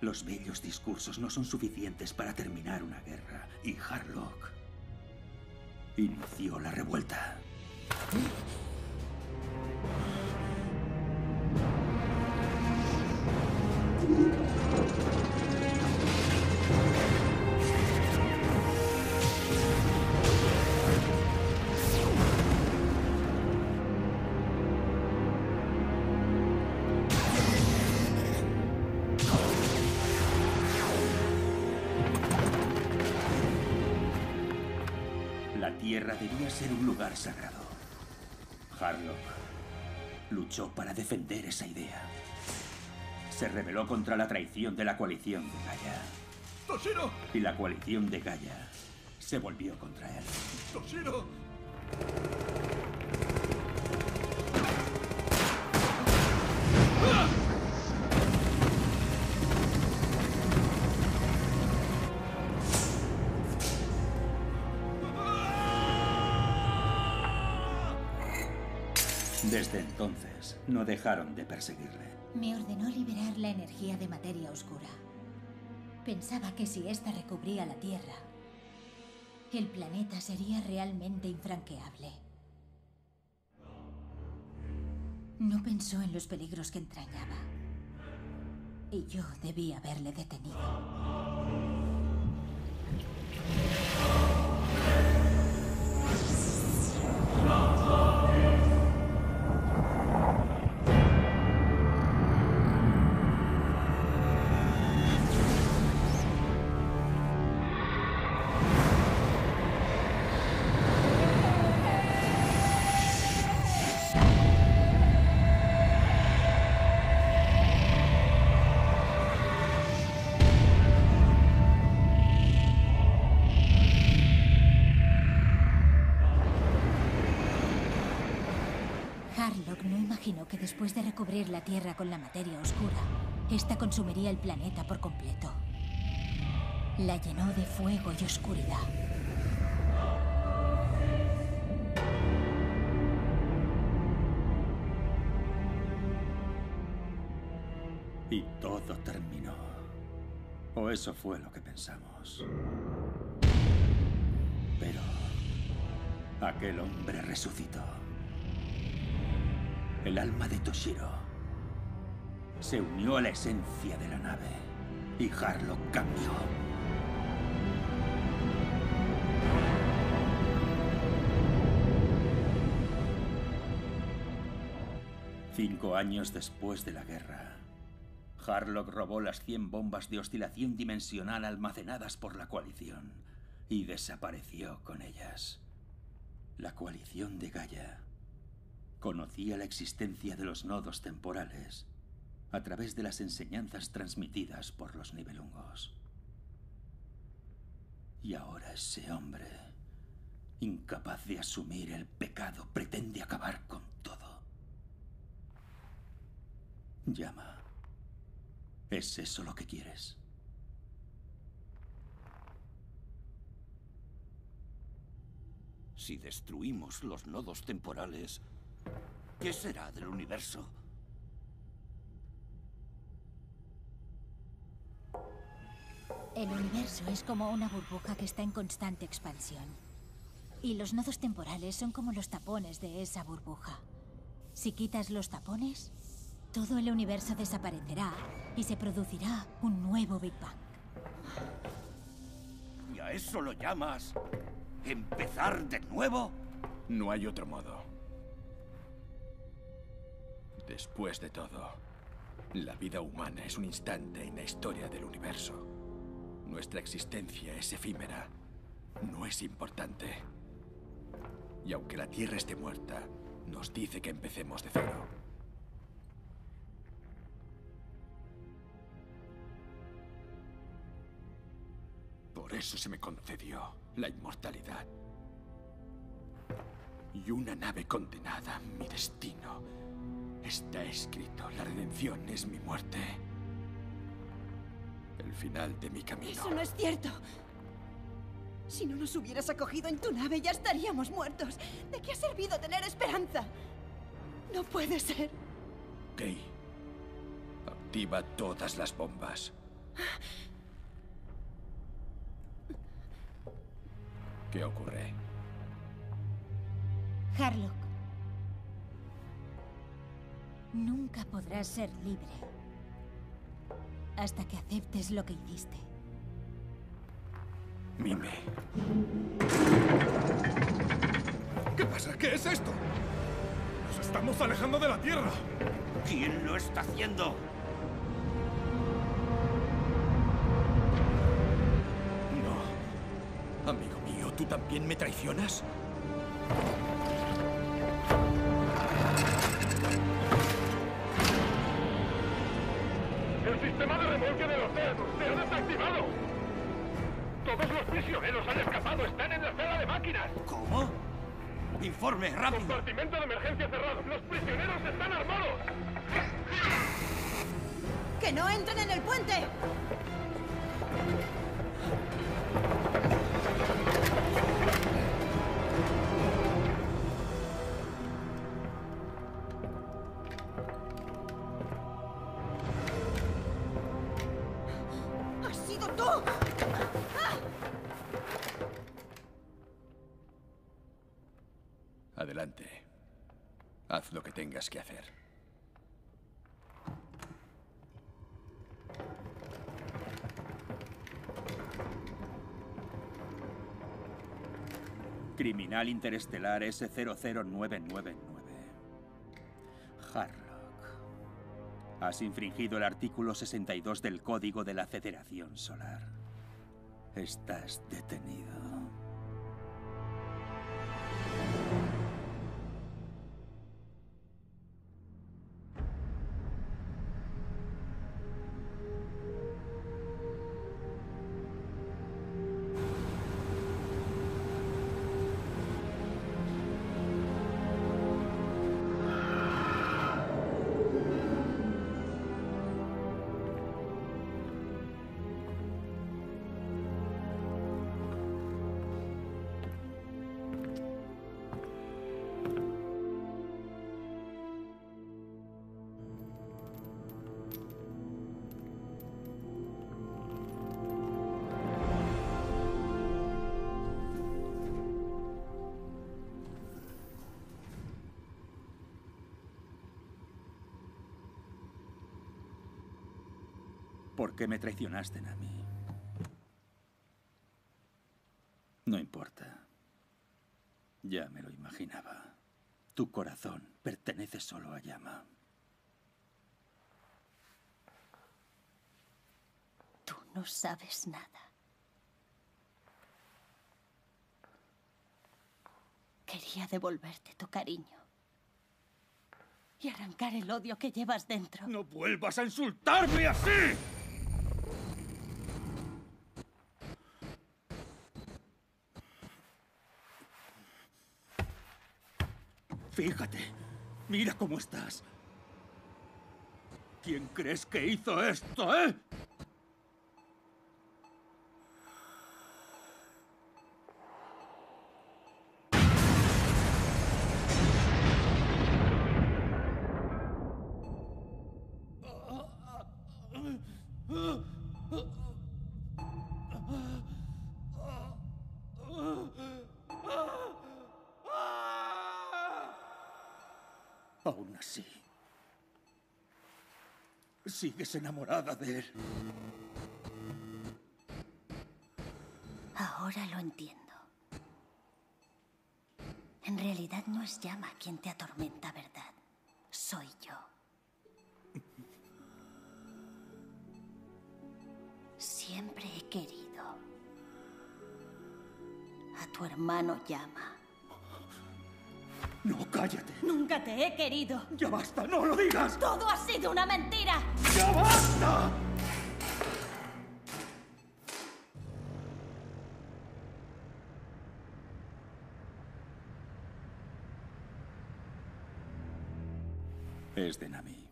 Los bellos discursos no son suficientes para terminar una guerra y Harlock inició la revuelta. Debía ser un lugar sagrado. Harlock luchó para defender esa idea. Se rebeló contra la traición de la coalición de Gaia. ¡Toshiro! Y la coalición de Gaia se volvió contra él. ¡Toshiro! Desde entonces, no dejaron de perseguirle. Me ordenó liberar la energía de materia oscura. Pensaba que si ésta recubría la Tierra, el planeta sería realmente infranqueable. No pensó en los peligros que entrañaba. Y yo debí haberle detenido. No después de recubrir la Tierra con la materia oscura, esta consumiría el planeta por completo. La llenó de fuego y oscuridad. Y todo terminó. O eso fue lo que pensamos. Pero aquel hombre resucitó. El alma de Toshiro se unió a la esencia de la nave Y Harlock cambió. Cinco años después de la guerra, Harlock robó las 100 bombas de oscilación dimensional almacenadas por la coalición y desapareció con ellas. La coalición de Gaia conocía la existencia de los nodos temporales a través de las enseñanzas transmitidas por los nivelungos. Y ahora ese hombre, incapaz de asumir el pecado, pretende acabar con todo. Llama. ¿Es eso lo que quieres? Si destruimos los nodos temporales, ¿qué será del universo? El universo es como una burbuja que está en constante expansión. Y los nodos temporales son como los tapones de esa burbuja. Si quitas los tapones, todo el universo desaparecerá y se producirá un nuevo Big Bang. ¿Y a eso lo llamas empezar de nuevo? No hay otro modo. Después de todo, la vida humana es un instante en la historia del universo. Nuestra existencia es efímera. No es importante. Y aunque la Tierra esté muerta, nos dice que empecemos de cero. Por eso se me concedió la inmortalidad. Y una nave condenada mi destino. Está escrito, la redención es mi muerte. El final de mi camino. Eso no es cierto. Si no nos hubieras acogido en tu nave, ya estaríamos muertos. ¿De qué ha servido tener esperanza? No puede ser. Kay, activa todas las bombas. ¿Qué ocurre? Harlock. Nunca podrás ser libre. Hasta que aceptes lo que hiciste. Mime. ¿Qué pasa? ¿Qué es esto? Nos estamos alejando de la Tierra. ¿Quién lo está haciendo? No. Amigo mío, ¿tú también me traicionas? Prisioneros han escapado! ¡Están en la sala de máquinas! ¿Cómo? Informe, rápido. Compartimento de emergencia cerrado. ¡Los prisioneros están armados! ¡Que no entren en el puente! Tengas que hacer. Criminal Interestelar S00999. Harlock. Has infringido el artículo 62 del Código de la Federación Solar. Estás detenido. ¿Por qué me traicionaste, Nami? No importa. Ya me lo imaginaba. Tu corazón pertenece solo a Yama. Tú no sabes nada. Quería devolverte tu cariño. Y arrancar el odio que llevas dentro. ¡No vuelvas a insultarme así! Fíjate, mira cómo estás. ¿Quién crees que hizo esto, eh? Enamorada de él. Ahora lo entiendo. En realidad no es Llama quien te atormenta, ¿verdad? Soy yo. Siempre he querido a tu hermano Llama. No, cállate. Nunca te he querido. Ya basta, no lo digas. Todo ha sido una mentira. ¡Ya basta! Es de Nami.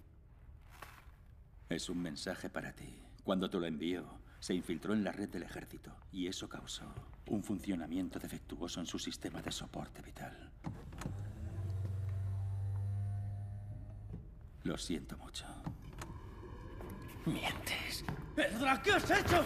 Es un mensaje para ti. Cuando te lo envío, se infiltró en la red del ejército y eso causó un funcionamiento defectuoso en su sistema de soporte vital. Lo siento mucho. Mientes. ¡Edra, qué has hecho!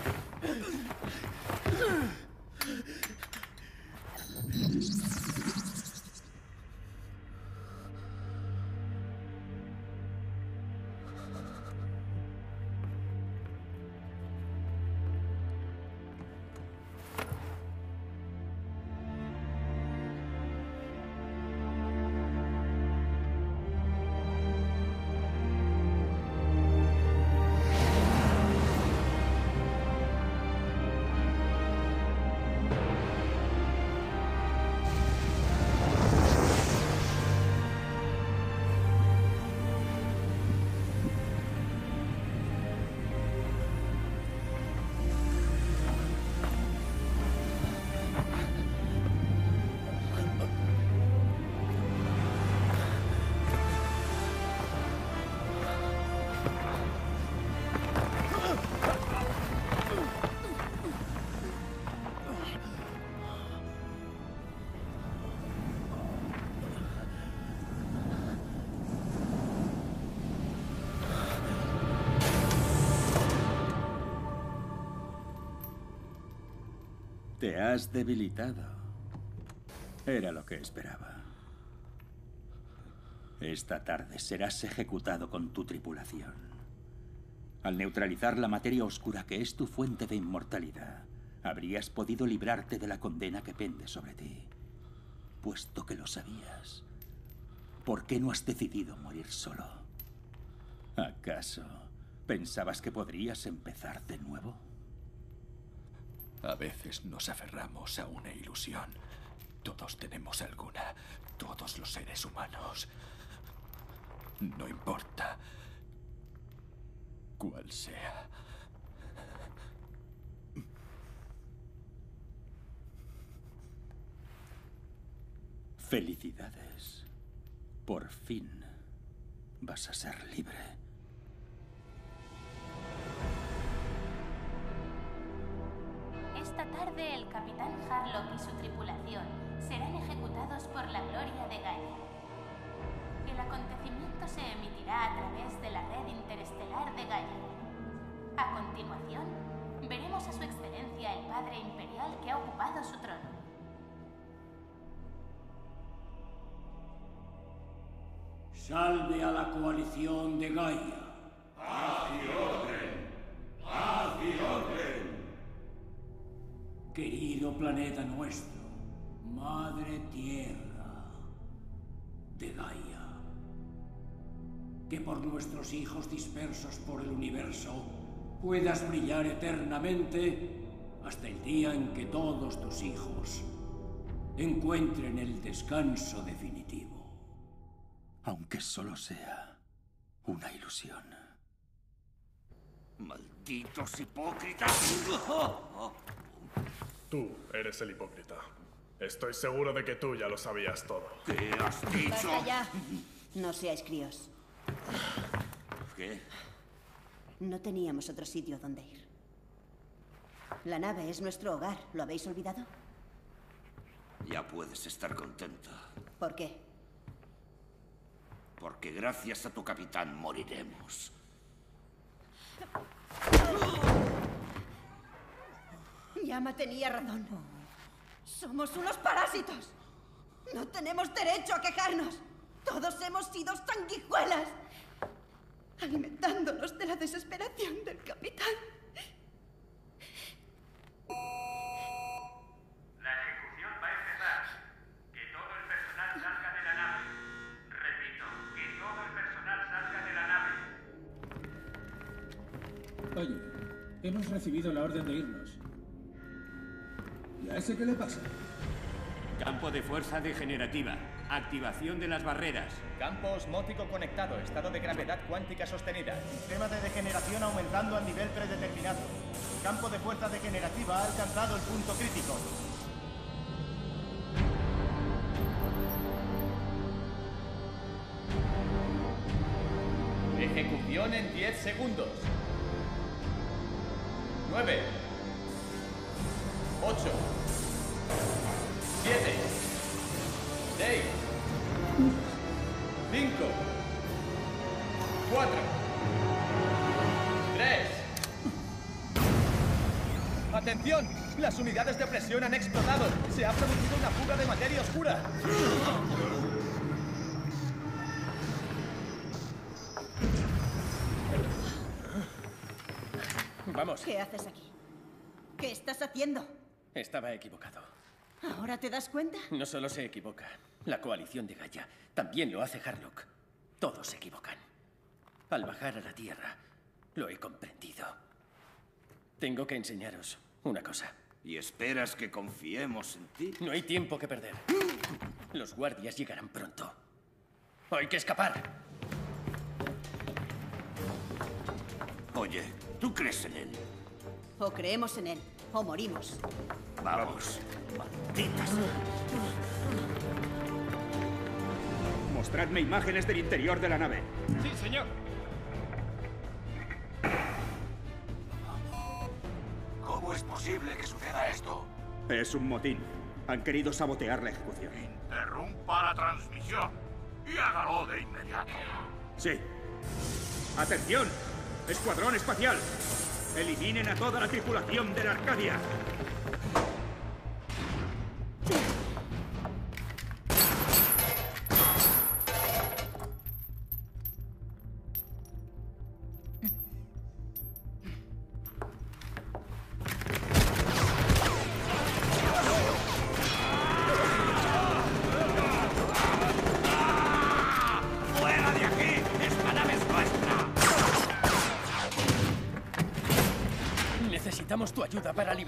Te has debilitado. Era lo que esperaba. Esta tarde serás ejecutado con tu tripulación. Al neutralizar la materia oscura que es tu fuente de inmortalidad, habrías podido librarte de la condena que pende sobre ti. Puesto que lo sabías, ¿por qué no has decidido morir solo? ¿Acaso pensabas que podrías empezar de nuevo? A veces nos aferramos a una ilusión. Todos tenemos alguna. Todos los seres humanos. No importa cuál sea. Felicidades. Por fin vas a ser libre. Esta tarde el capitán Harlock y su tripulación serán ejecutados por la gloria de Gaia. El acontecimiento se emitirá a través de la red interestelar de Gaia. A continuación, veremos a su excelencia el Padre Imperial que ha ocupado su trono. Salve a la coalición de Gaia. Paz y orden. Querido planeta nuestro, Madre Tierra de Gaia. Que por nuestros hijos dispersos por el universo puedas brillar eternamente hasta el día en que todos tus hijos encuentren el descanso definitivo. Aunque solo sea una ilusión. ¡Malditos hipócritas! Tú eres el hipócrita. Estoy seguro de que tú ya lo sabías todo. ¿Qué has dicho? Basta ya. No seáis críos. ¿Qué? No teníamos otro sitio donde ir. La nave es nuestro hogar. ¿Lo habéis olvidado? Ya puedes estar contenta. ¿Por qué? Porque gracias a tu capitán moriremos. Yama tenía razón. Somos unos parásitos. No tenemos derecho a quejarnos. Todos hemos sido sanguijuelas. Alimentándonos de la desesperación del capitán. La ejecución va a empezar. Que todo el personal salga de la nave. Repito, que todo el personal salga de la nave. Oye, hemos recibido la orden de irnos. ¿Y a ese qué le pasa? Campo de fuerza degenerativa. Activación de las barreras. Campo osmótico conectado. Estado de gravedad cuántica sostenida. Sistema de degeneración aumentando al nivel predeterminado. Campo de fuerza degenerativa ha alcanzado el punto crítico. Ejecución en 10 segundos. 9. Unidades de presión han explotado. Se ha producido una fuga de materia oscura. Vamos. ¿Qué haces aquí? ¿Qué estás haciendo? Estaba equivocado. ¿Ahora te das cuenta? No solo se equivoca. La coalición de Gaia también lo hace Harlock. Todos se equivocan. Al bajar a la Tierra, lo he comprendido. Tengo que enseñaros una cosa. ¿Y esperas que confiemos en ti? No hay tiempo que perder. Los guardias llegarán pronto. Hay que escapar. Oye, ¿tú crees en él? O creemos en él, o morimos. Vamos. Malditas. Mostradme imágenes del interior de la nave. Sí, señor. ¿Cómo es posible que suceda esto? Es un motín. Han querido sabotear la ejecución. Interrumpa la transmisión y hágalo de inmediato. Sí. ¡Atención! ¡Escuadrón espacial! ¡Eliminen a toda la tripulación de la Arcadia!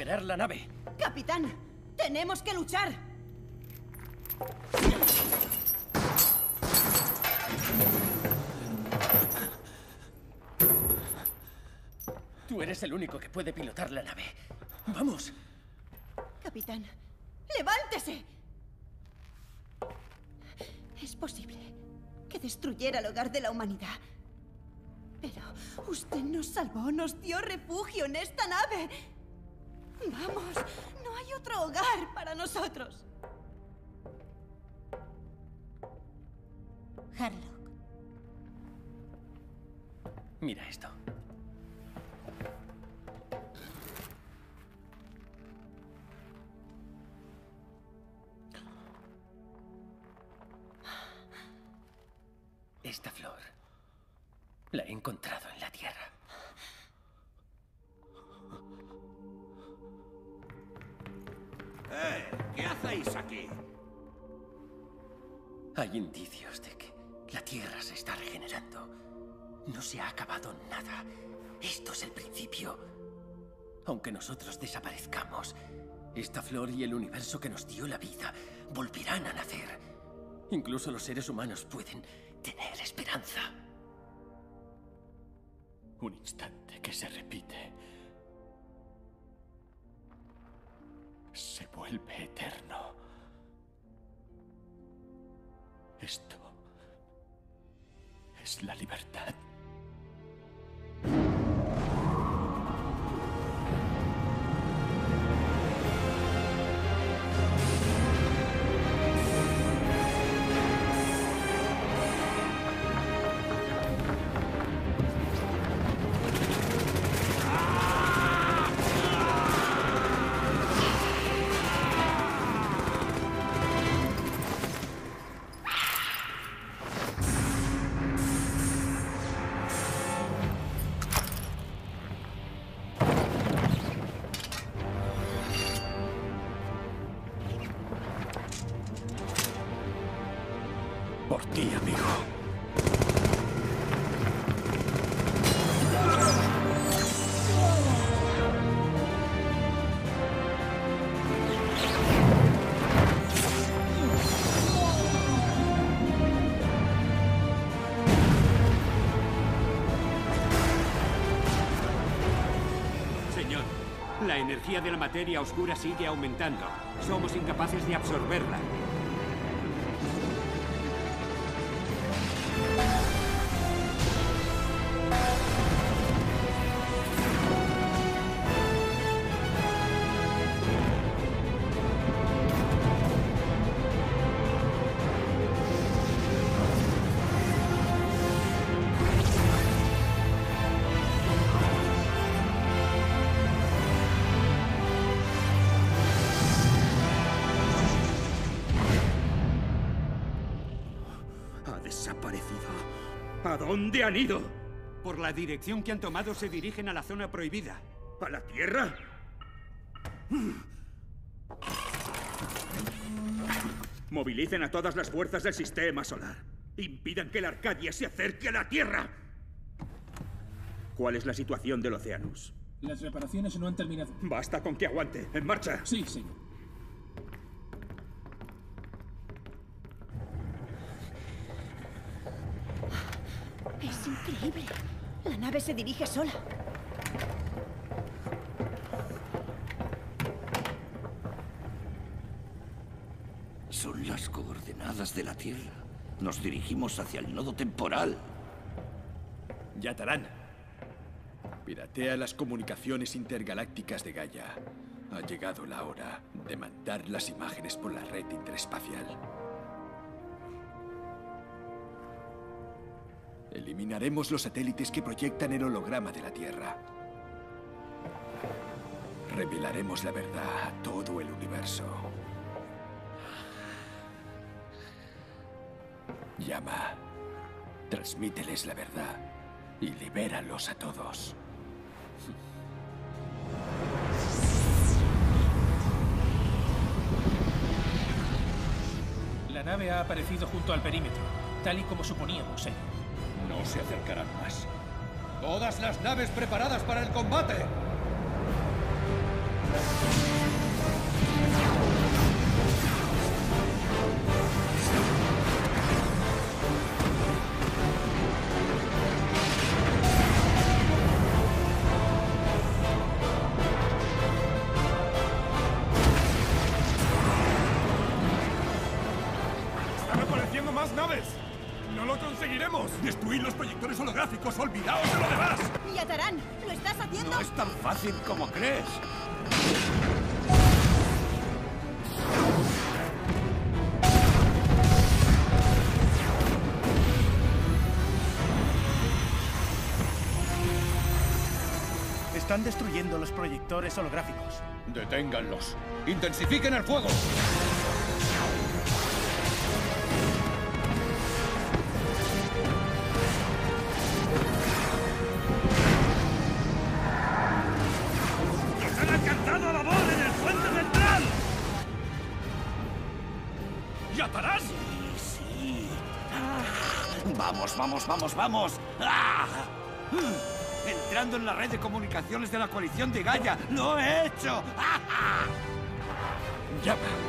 La nave. Capitán, tenemos que luchar. Tú eres el único que puede pilotar la nave. ¡Vamos! Capitán, levántese. Es posible que destruyera el hogar de la humanidad. Pero usted nos salvó, nos dio refugio en esta nave. Vamos, no hay otro hogar para nosotros. Harlock, Mira esto. Esta flor la he encontrado en la Tierra. ¿Qué hacéis aquí? Hay indicios de que la Tierra se está regenerando. No se ha acabado nada. Esto es el principio. Aunque nosotros desaparezcamos, esta flor y el universo que nos dio la vida volverán a nacer. Incluso los seres humanos pueden tener esperanza. Un instante que se repite. Se vuelve eterno. Esto es la libertad. Energía de la materia oscura sigue aumentando. Somos incapaces de absorberla. Dónde han ido? Por la dirección que han tomado se dirigen a la zona prohibida. ¿A la Tierra? Movilicen a todas las fuerzas del sistema solar. Impidan que la Arcadia se acerque a la Tierra. ¿Cuál es la situación del Oceanus? Las reparaciones no han terminado. Basta con que aguante. En marcha. Sí, señor. Es increíble. La nave se dirige sola. Son las coordenadas de la Tierra. Nos dirigimos hacia el nodo temporal. Yatarán. Piratea las comunicaciones intergalácticas de Gaia. Ha llegado la hora de mandar las imágenes por la red interespacial. Eliminaremos los satélites que proyectan el holograma de la Tierra. Revelaremos la verdad a todo el universo. Llama. Transmíteles la verdad y libéralos a todos. La nave ha aparecido junto al perímetro, tal y como suponíamos, señor. No se acercarán más. Todas las naves preparadas para el combate. Están destruyendo los proyectores holográficos. Deténganlos. Intensifiquen el fuego. ¡Nos han alcanzado de la coalición de Gaia. ¡Lo he hecho! Ya ¡No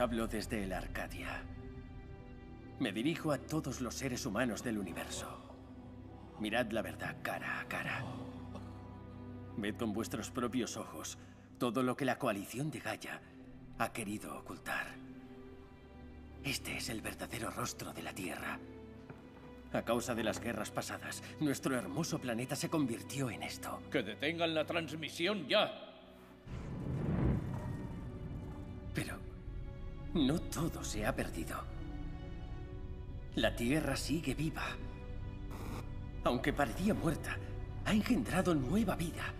hablo desde el Arcadia. Me dirijo a todos los seres humanos del universo. Mirad la verdad cara a cara. Ved con vuestros propios ojos todo lo que la coalición de Gaia ha querido ocultar. Este es el verdadero rostro de la Tierra. A causa de las guerras pasadas, nuestro hermoso planeta se convirtió en esto. Que detengan la transmisión ya. No todo se ha perdido. La Tierra sigue viva. Aunque parecía muerta, ha engendrado nueva vida.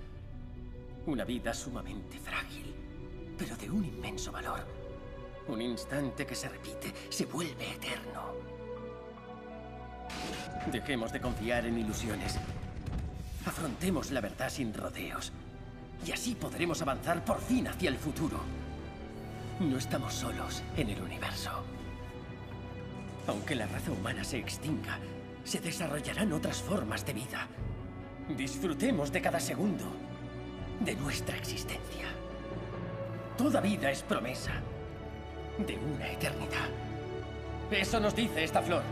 Una vida sumamente frágil, pero de un inmenso valor. Un instante que se repite, se vuelve eterno. Dejemos de confiar en ilusiones. Afrontemos la verdad sin rodeos. Y así podremos avanzar por fin hacia el futuro. No estamos solos en el universo. Aunque la raza humana se extinga, se desarrollarán otras formas de vida. Disfrutemos de cada segundo de nuestra existencia. Toda vida es promesa de una eternidad. Eso nos dice esta flor.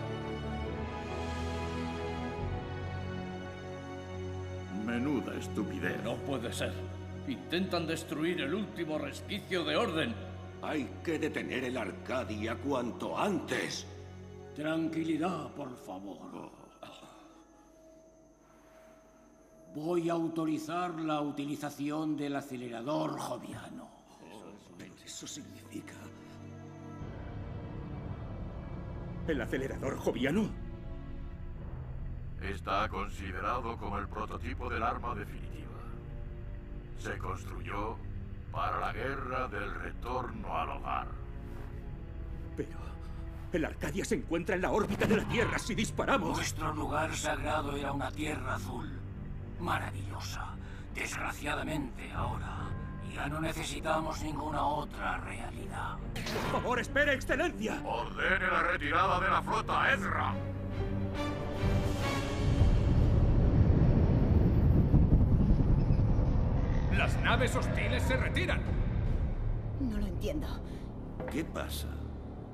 Menuda estupidez. No puede ser. Intentan destruir el último resquicio de orden. Hay que detener el Arcadia cuanto antes. Tranquilidad, por favor. Voy a autorizar la utilización del acelerador joviano. Eso significa... ¿El acelerador joviano? Está considerado como el prototipo del arma definitiva. Se construyó para la guerra del retorno al hogar. Pero... El Arcadia se encuentra en la órbita de la Tierra si disparamos. Nuestro lugar sagrado era una tierra azul. Maravillosa. Desgraciadamente, ahora ya no necesitamos ninguna otra realidad. Por favor, espere, Excelencia. Ordene la retirada de la flota, Ezra. Las naves hostiles se retiran. No lo entiendo. ¿Qué pasa?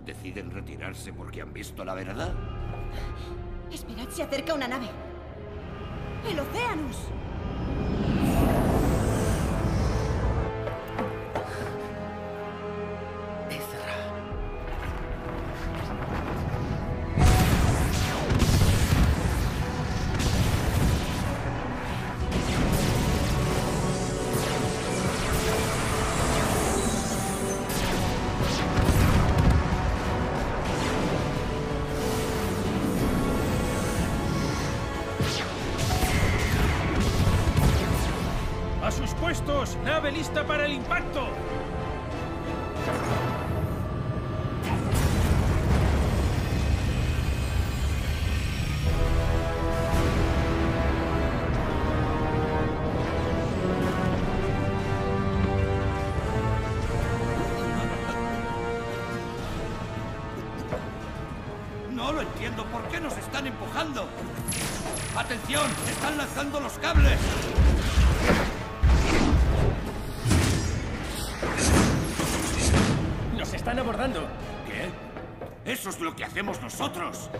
¿Deciden retirarse porque han visto la verdad? Esperad, se acerca una nave. ¡El Océanus! Nosotros.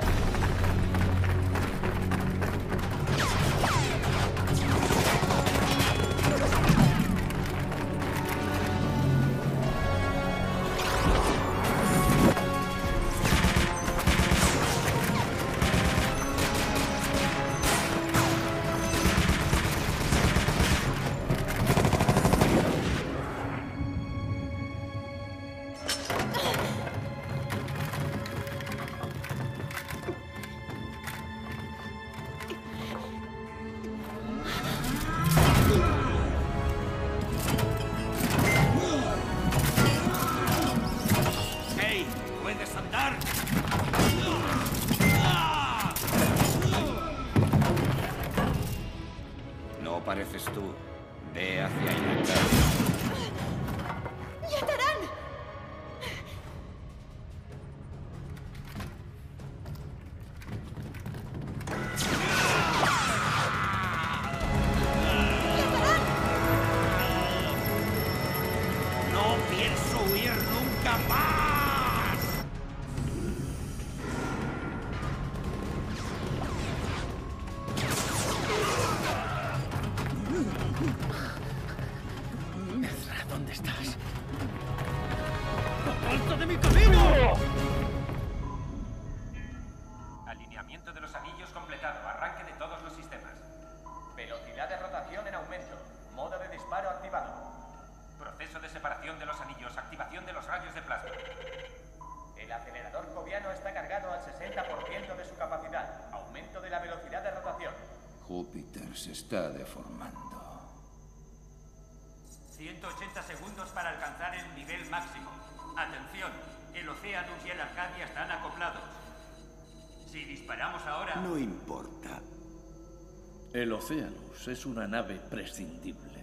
El Oceanus es una nave prescindible.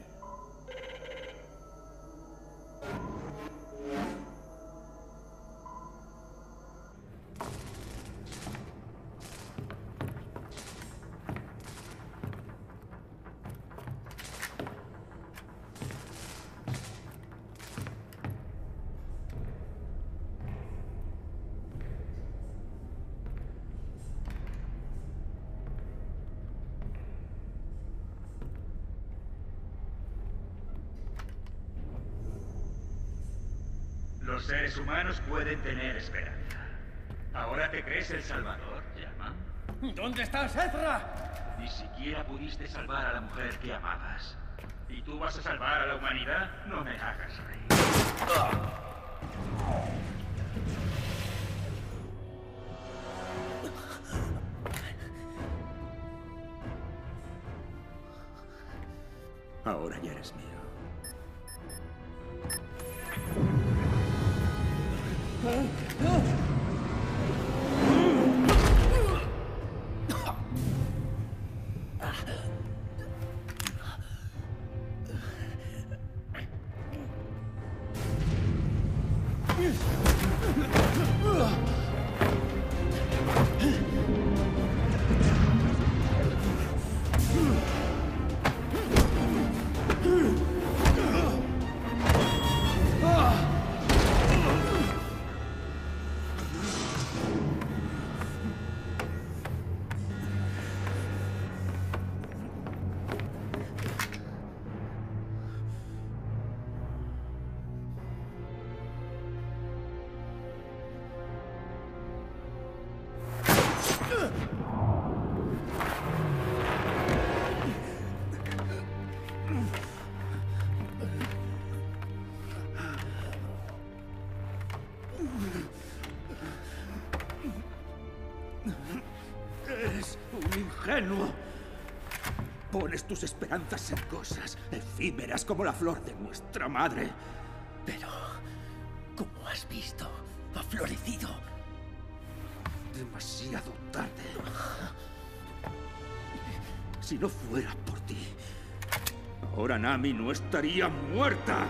Tener esperanza. ¿Ahora te crees el salvador, llama? ¿Dónde estás, Ezra? Ni siquiera pudiste salvar a la mujer que amabas. ¿Y tú vas a salvar a la humanidad? No me hagas reír. Ahora ya eres mío. Eres Tus esperanzas en cosas efímeras como la flor de nuestra madre. Pero, como has visto, ha florecido. Demasiado tarde. Si no fuera por ti, ahora Nami no estaría muerta.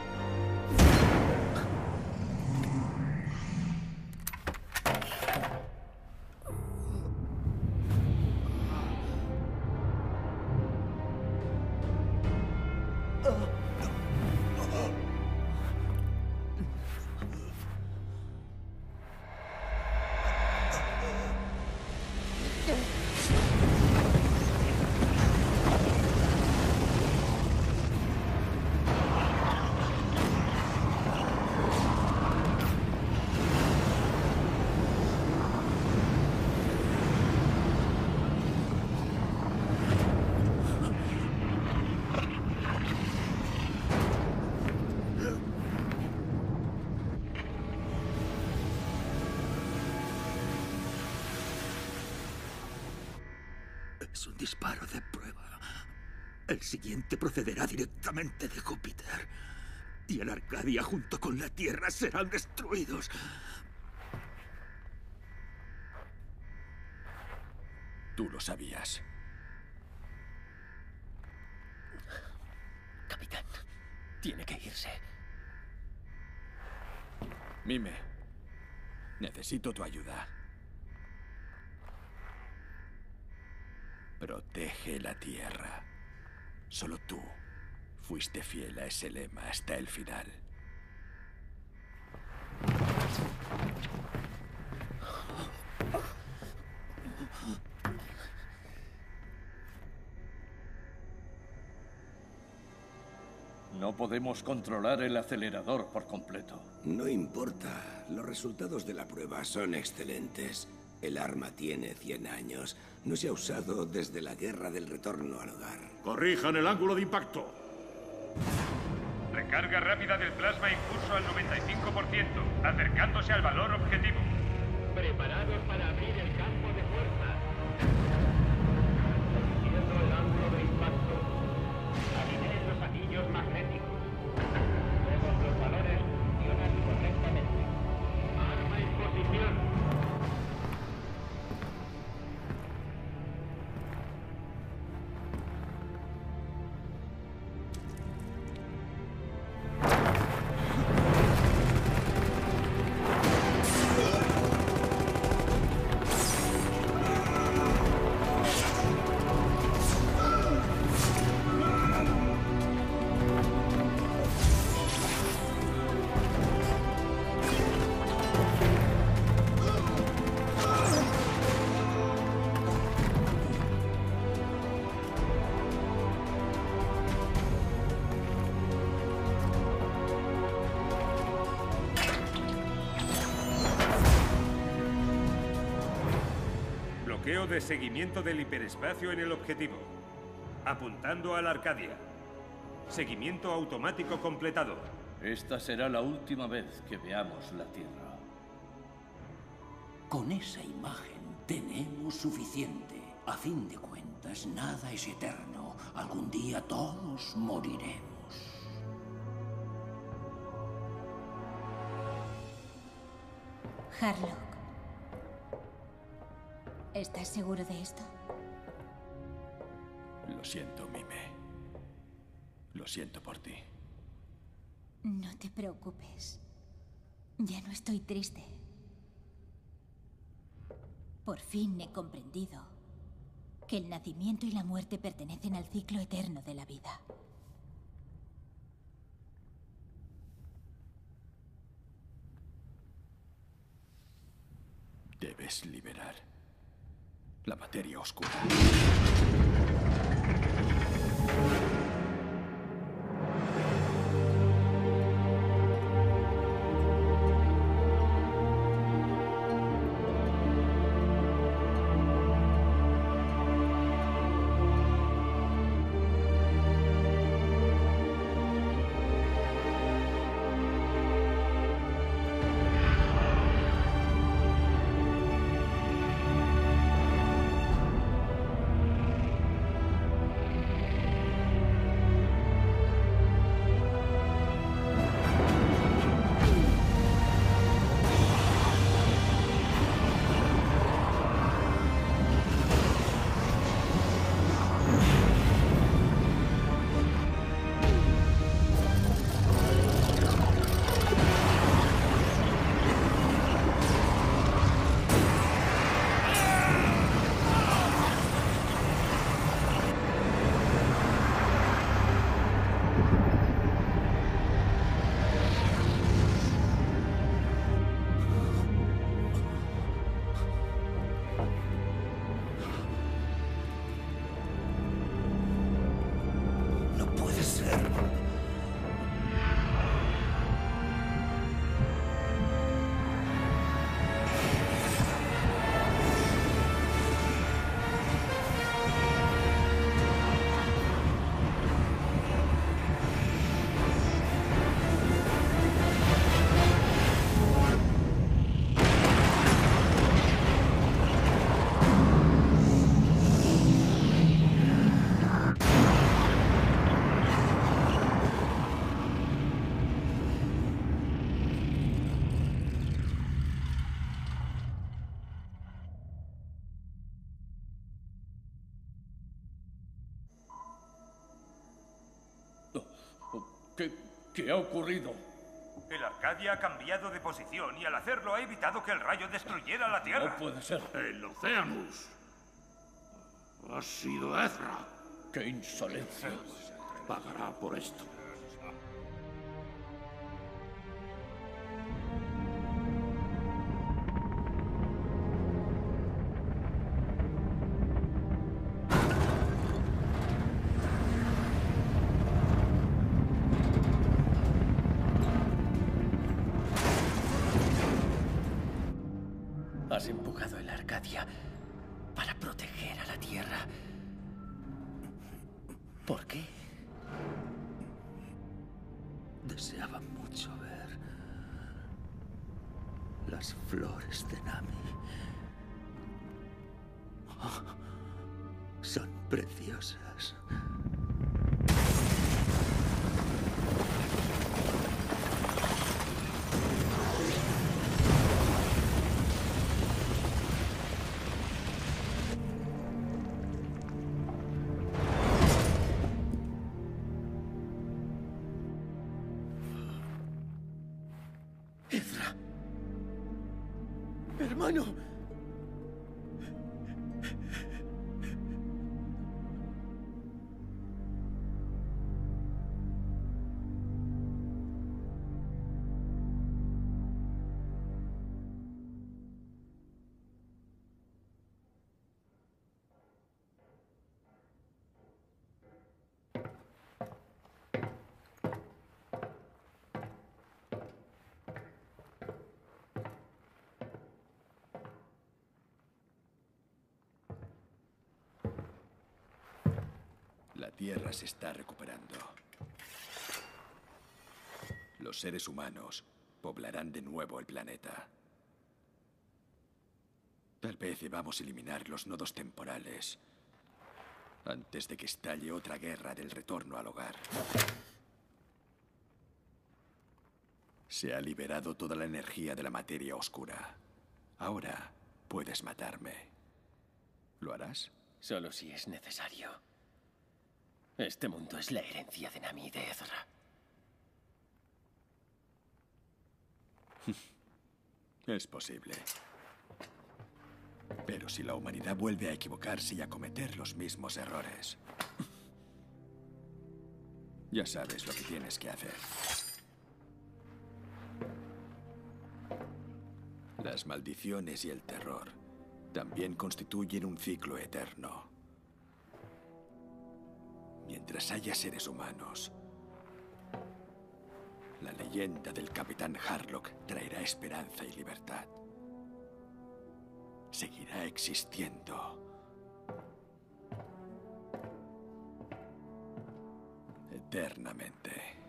día junto con la Tierra serán destruidos. Tú lo sabías. Capitán, tiene que irse. Mime, necesito tu ayuda. Protege la Tierra. Solo tú fuiste fiel a ese lema hasta el final. No podemos controlar el acelerador por completo. No importa. Los resultados de la prueba son excelentes. El arma tiene 100 años. No se ha usado desde la guerra del retorno al hogar. Corrijan el ángulo de impacto. Recarga rápida del plasma en curso al 95%, acercándose al valor objetivo. Preparados para abrir el de seguimiento del hiperespacio en el objetivo. Apuntando a la Arcadia. Seguimiento automático completado. Esta será la última vez que veamos la Tierra. Con esa imagen tenemos suficiente. A fin de cuentas, nada es eterno. Algún día todos moriremos. Harlock. ¿Estás seguro de esto? Lo siento, Mime. Lo siento por ti. No te preocupes. Ya no estoy triste. Por fin he comprendido que el nacimiento y la muerte pertenecen al ciclo eterno de la vida. Debes liberar la materia oscura. ¿Qué, qué ha ocurrido? El Arcadia ha cambiado de posición y al hacerlo ha evitado que el rayo destruyera la Tierra. No puede ser. El Oceanus. Ha sido Ezra. ¡Qué insolencia! Pagará por esto. La Tierra se está recuperando. Los seres humanos poblarán de nuevo el planeta. Tal vez debamos eliminar los nodos temporales antes de que estalle otra guerra del retorno al hogar. Se ha liberado toda la energía de la materia oscura. Ahora puedes matarme. ¿Lo harás? Solo si es necesario. Este mundo es la herencia de Nami y de Ezra. Es posible. Pero si la humanidad vuelve a equivocarse y a cometer los mismos errores, ya sabes lo que tienes que hacer. Las maldiciones y el terror también constituyen un ciclo eterno. Mientras haya seres humanos, la leyenda del Capitán Harlock traerá esperanza y libertad. Seguirá existiendo. Eternamente.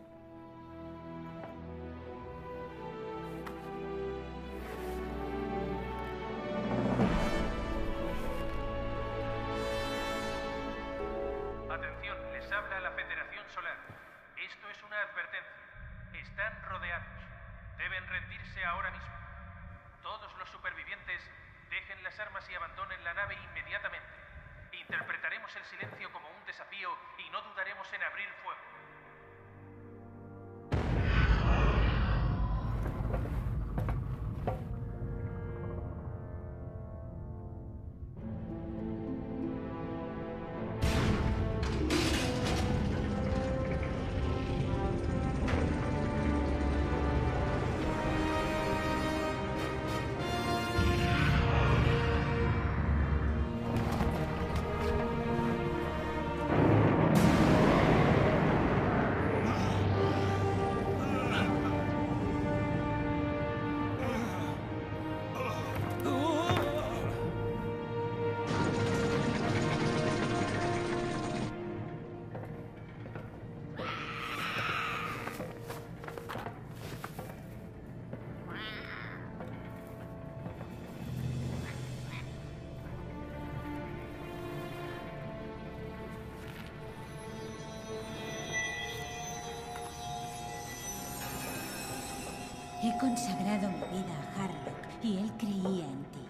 Consagrado mi vida a Harlock y él creía en ti.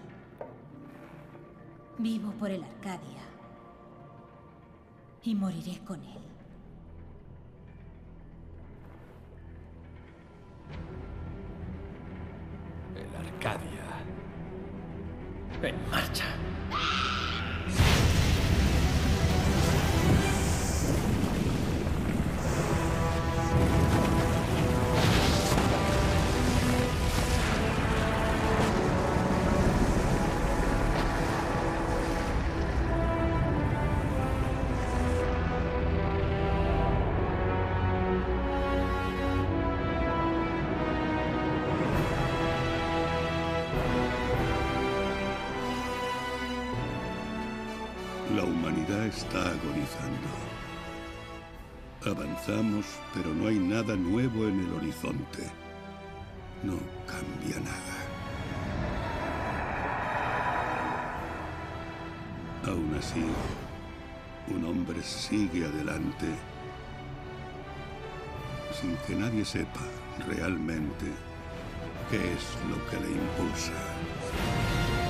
Vivo por el Arcadia y moriré con él. está agonizando. Avanzamos, pero no hay nada nuevo en el horizonte. No cambia nada. Aún así, un hombre sigue adelante sin que nadie sepa realmente qué es lo que le impulsa.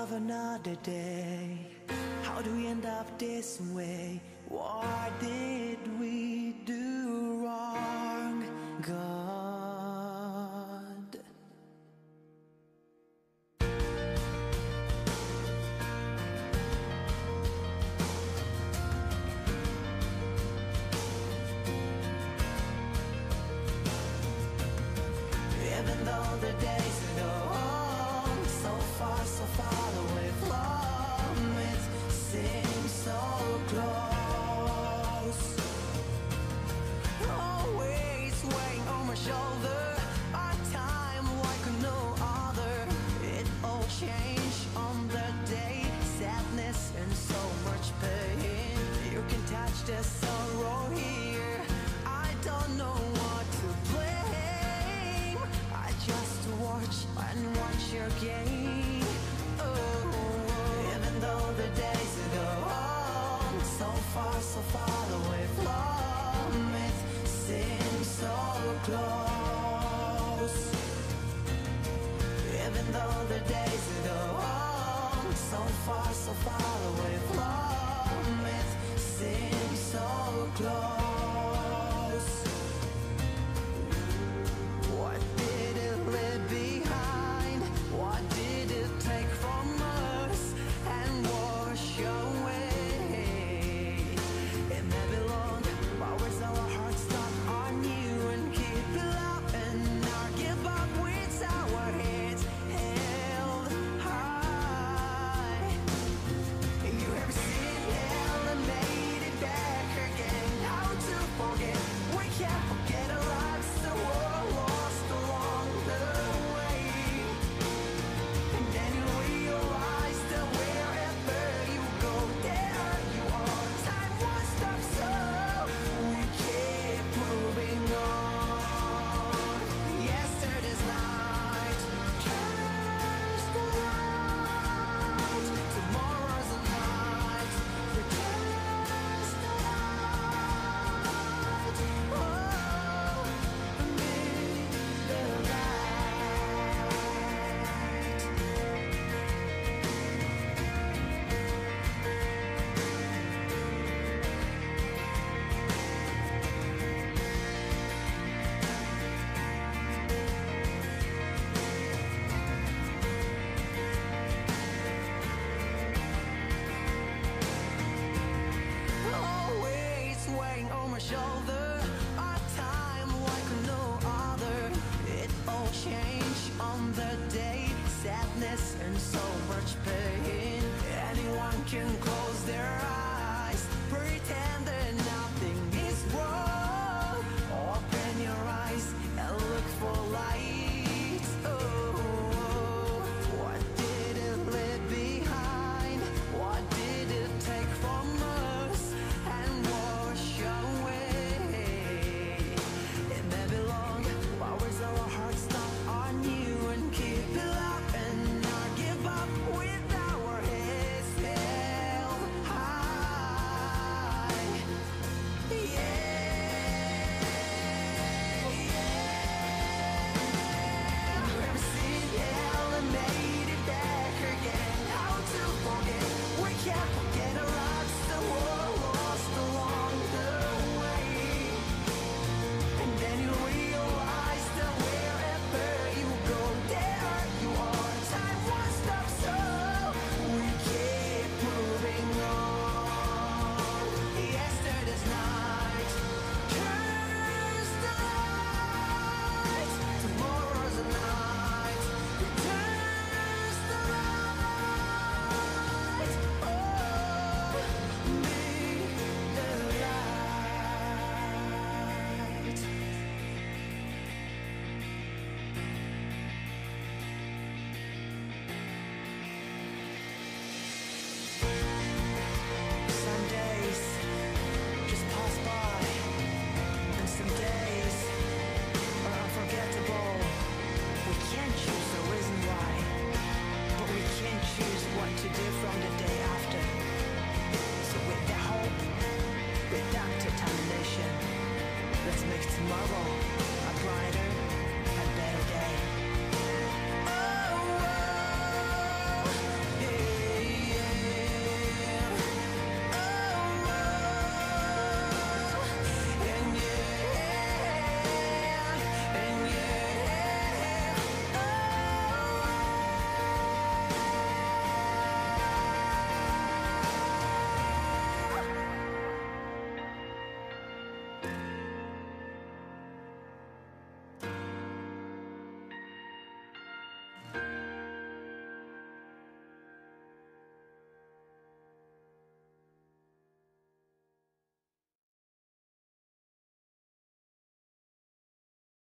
of another day. How do we end up this way?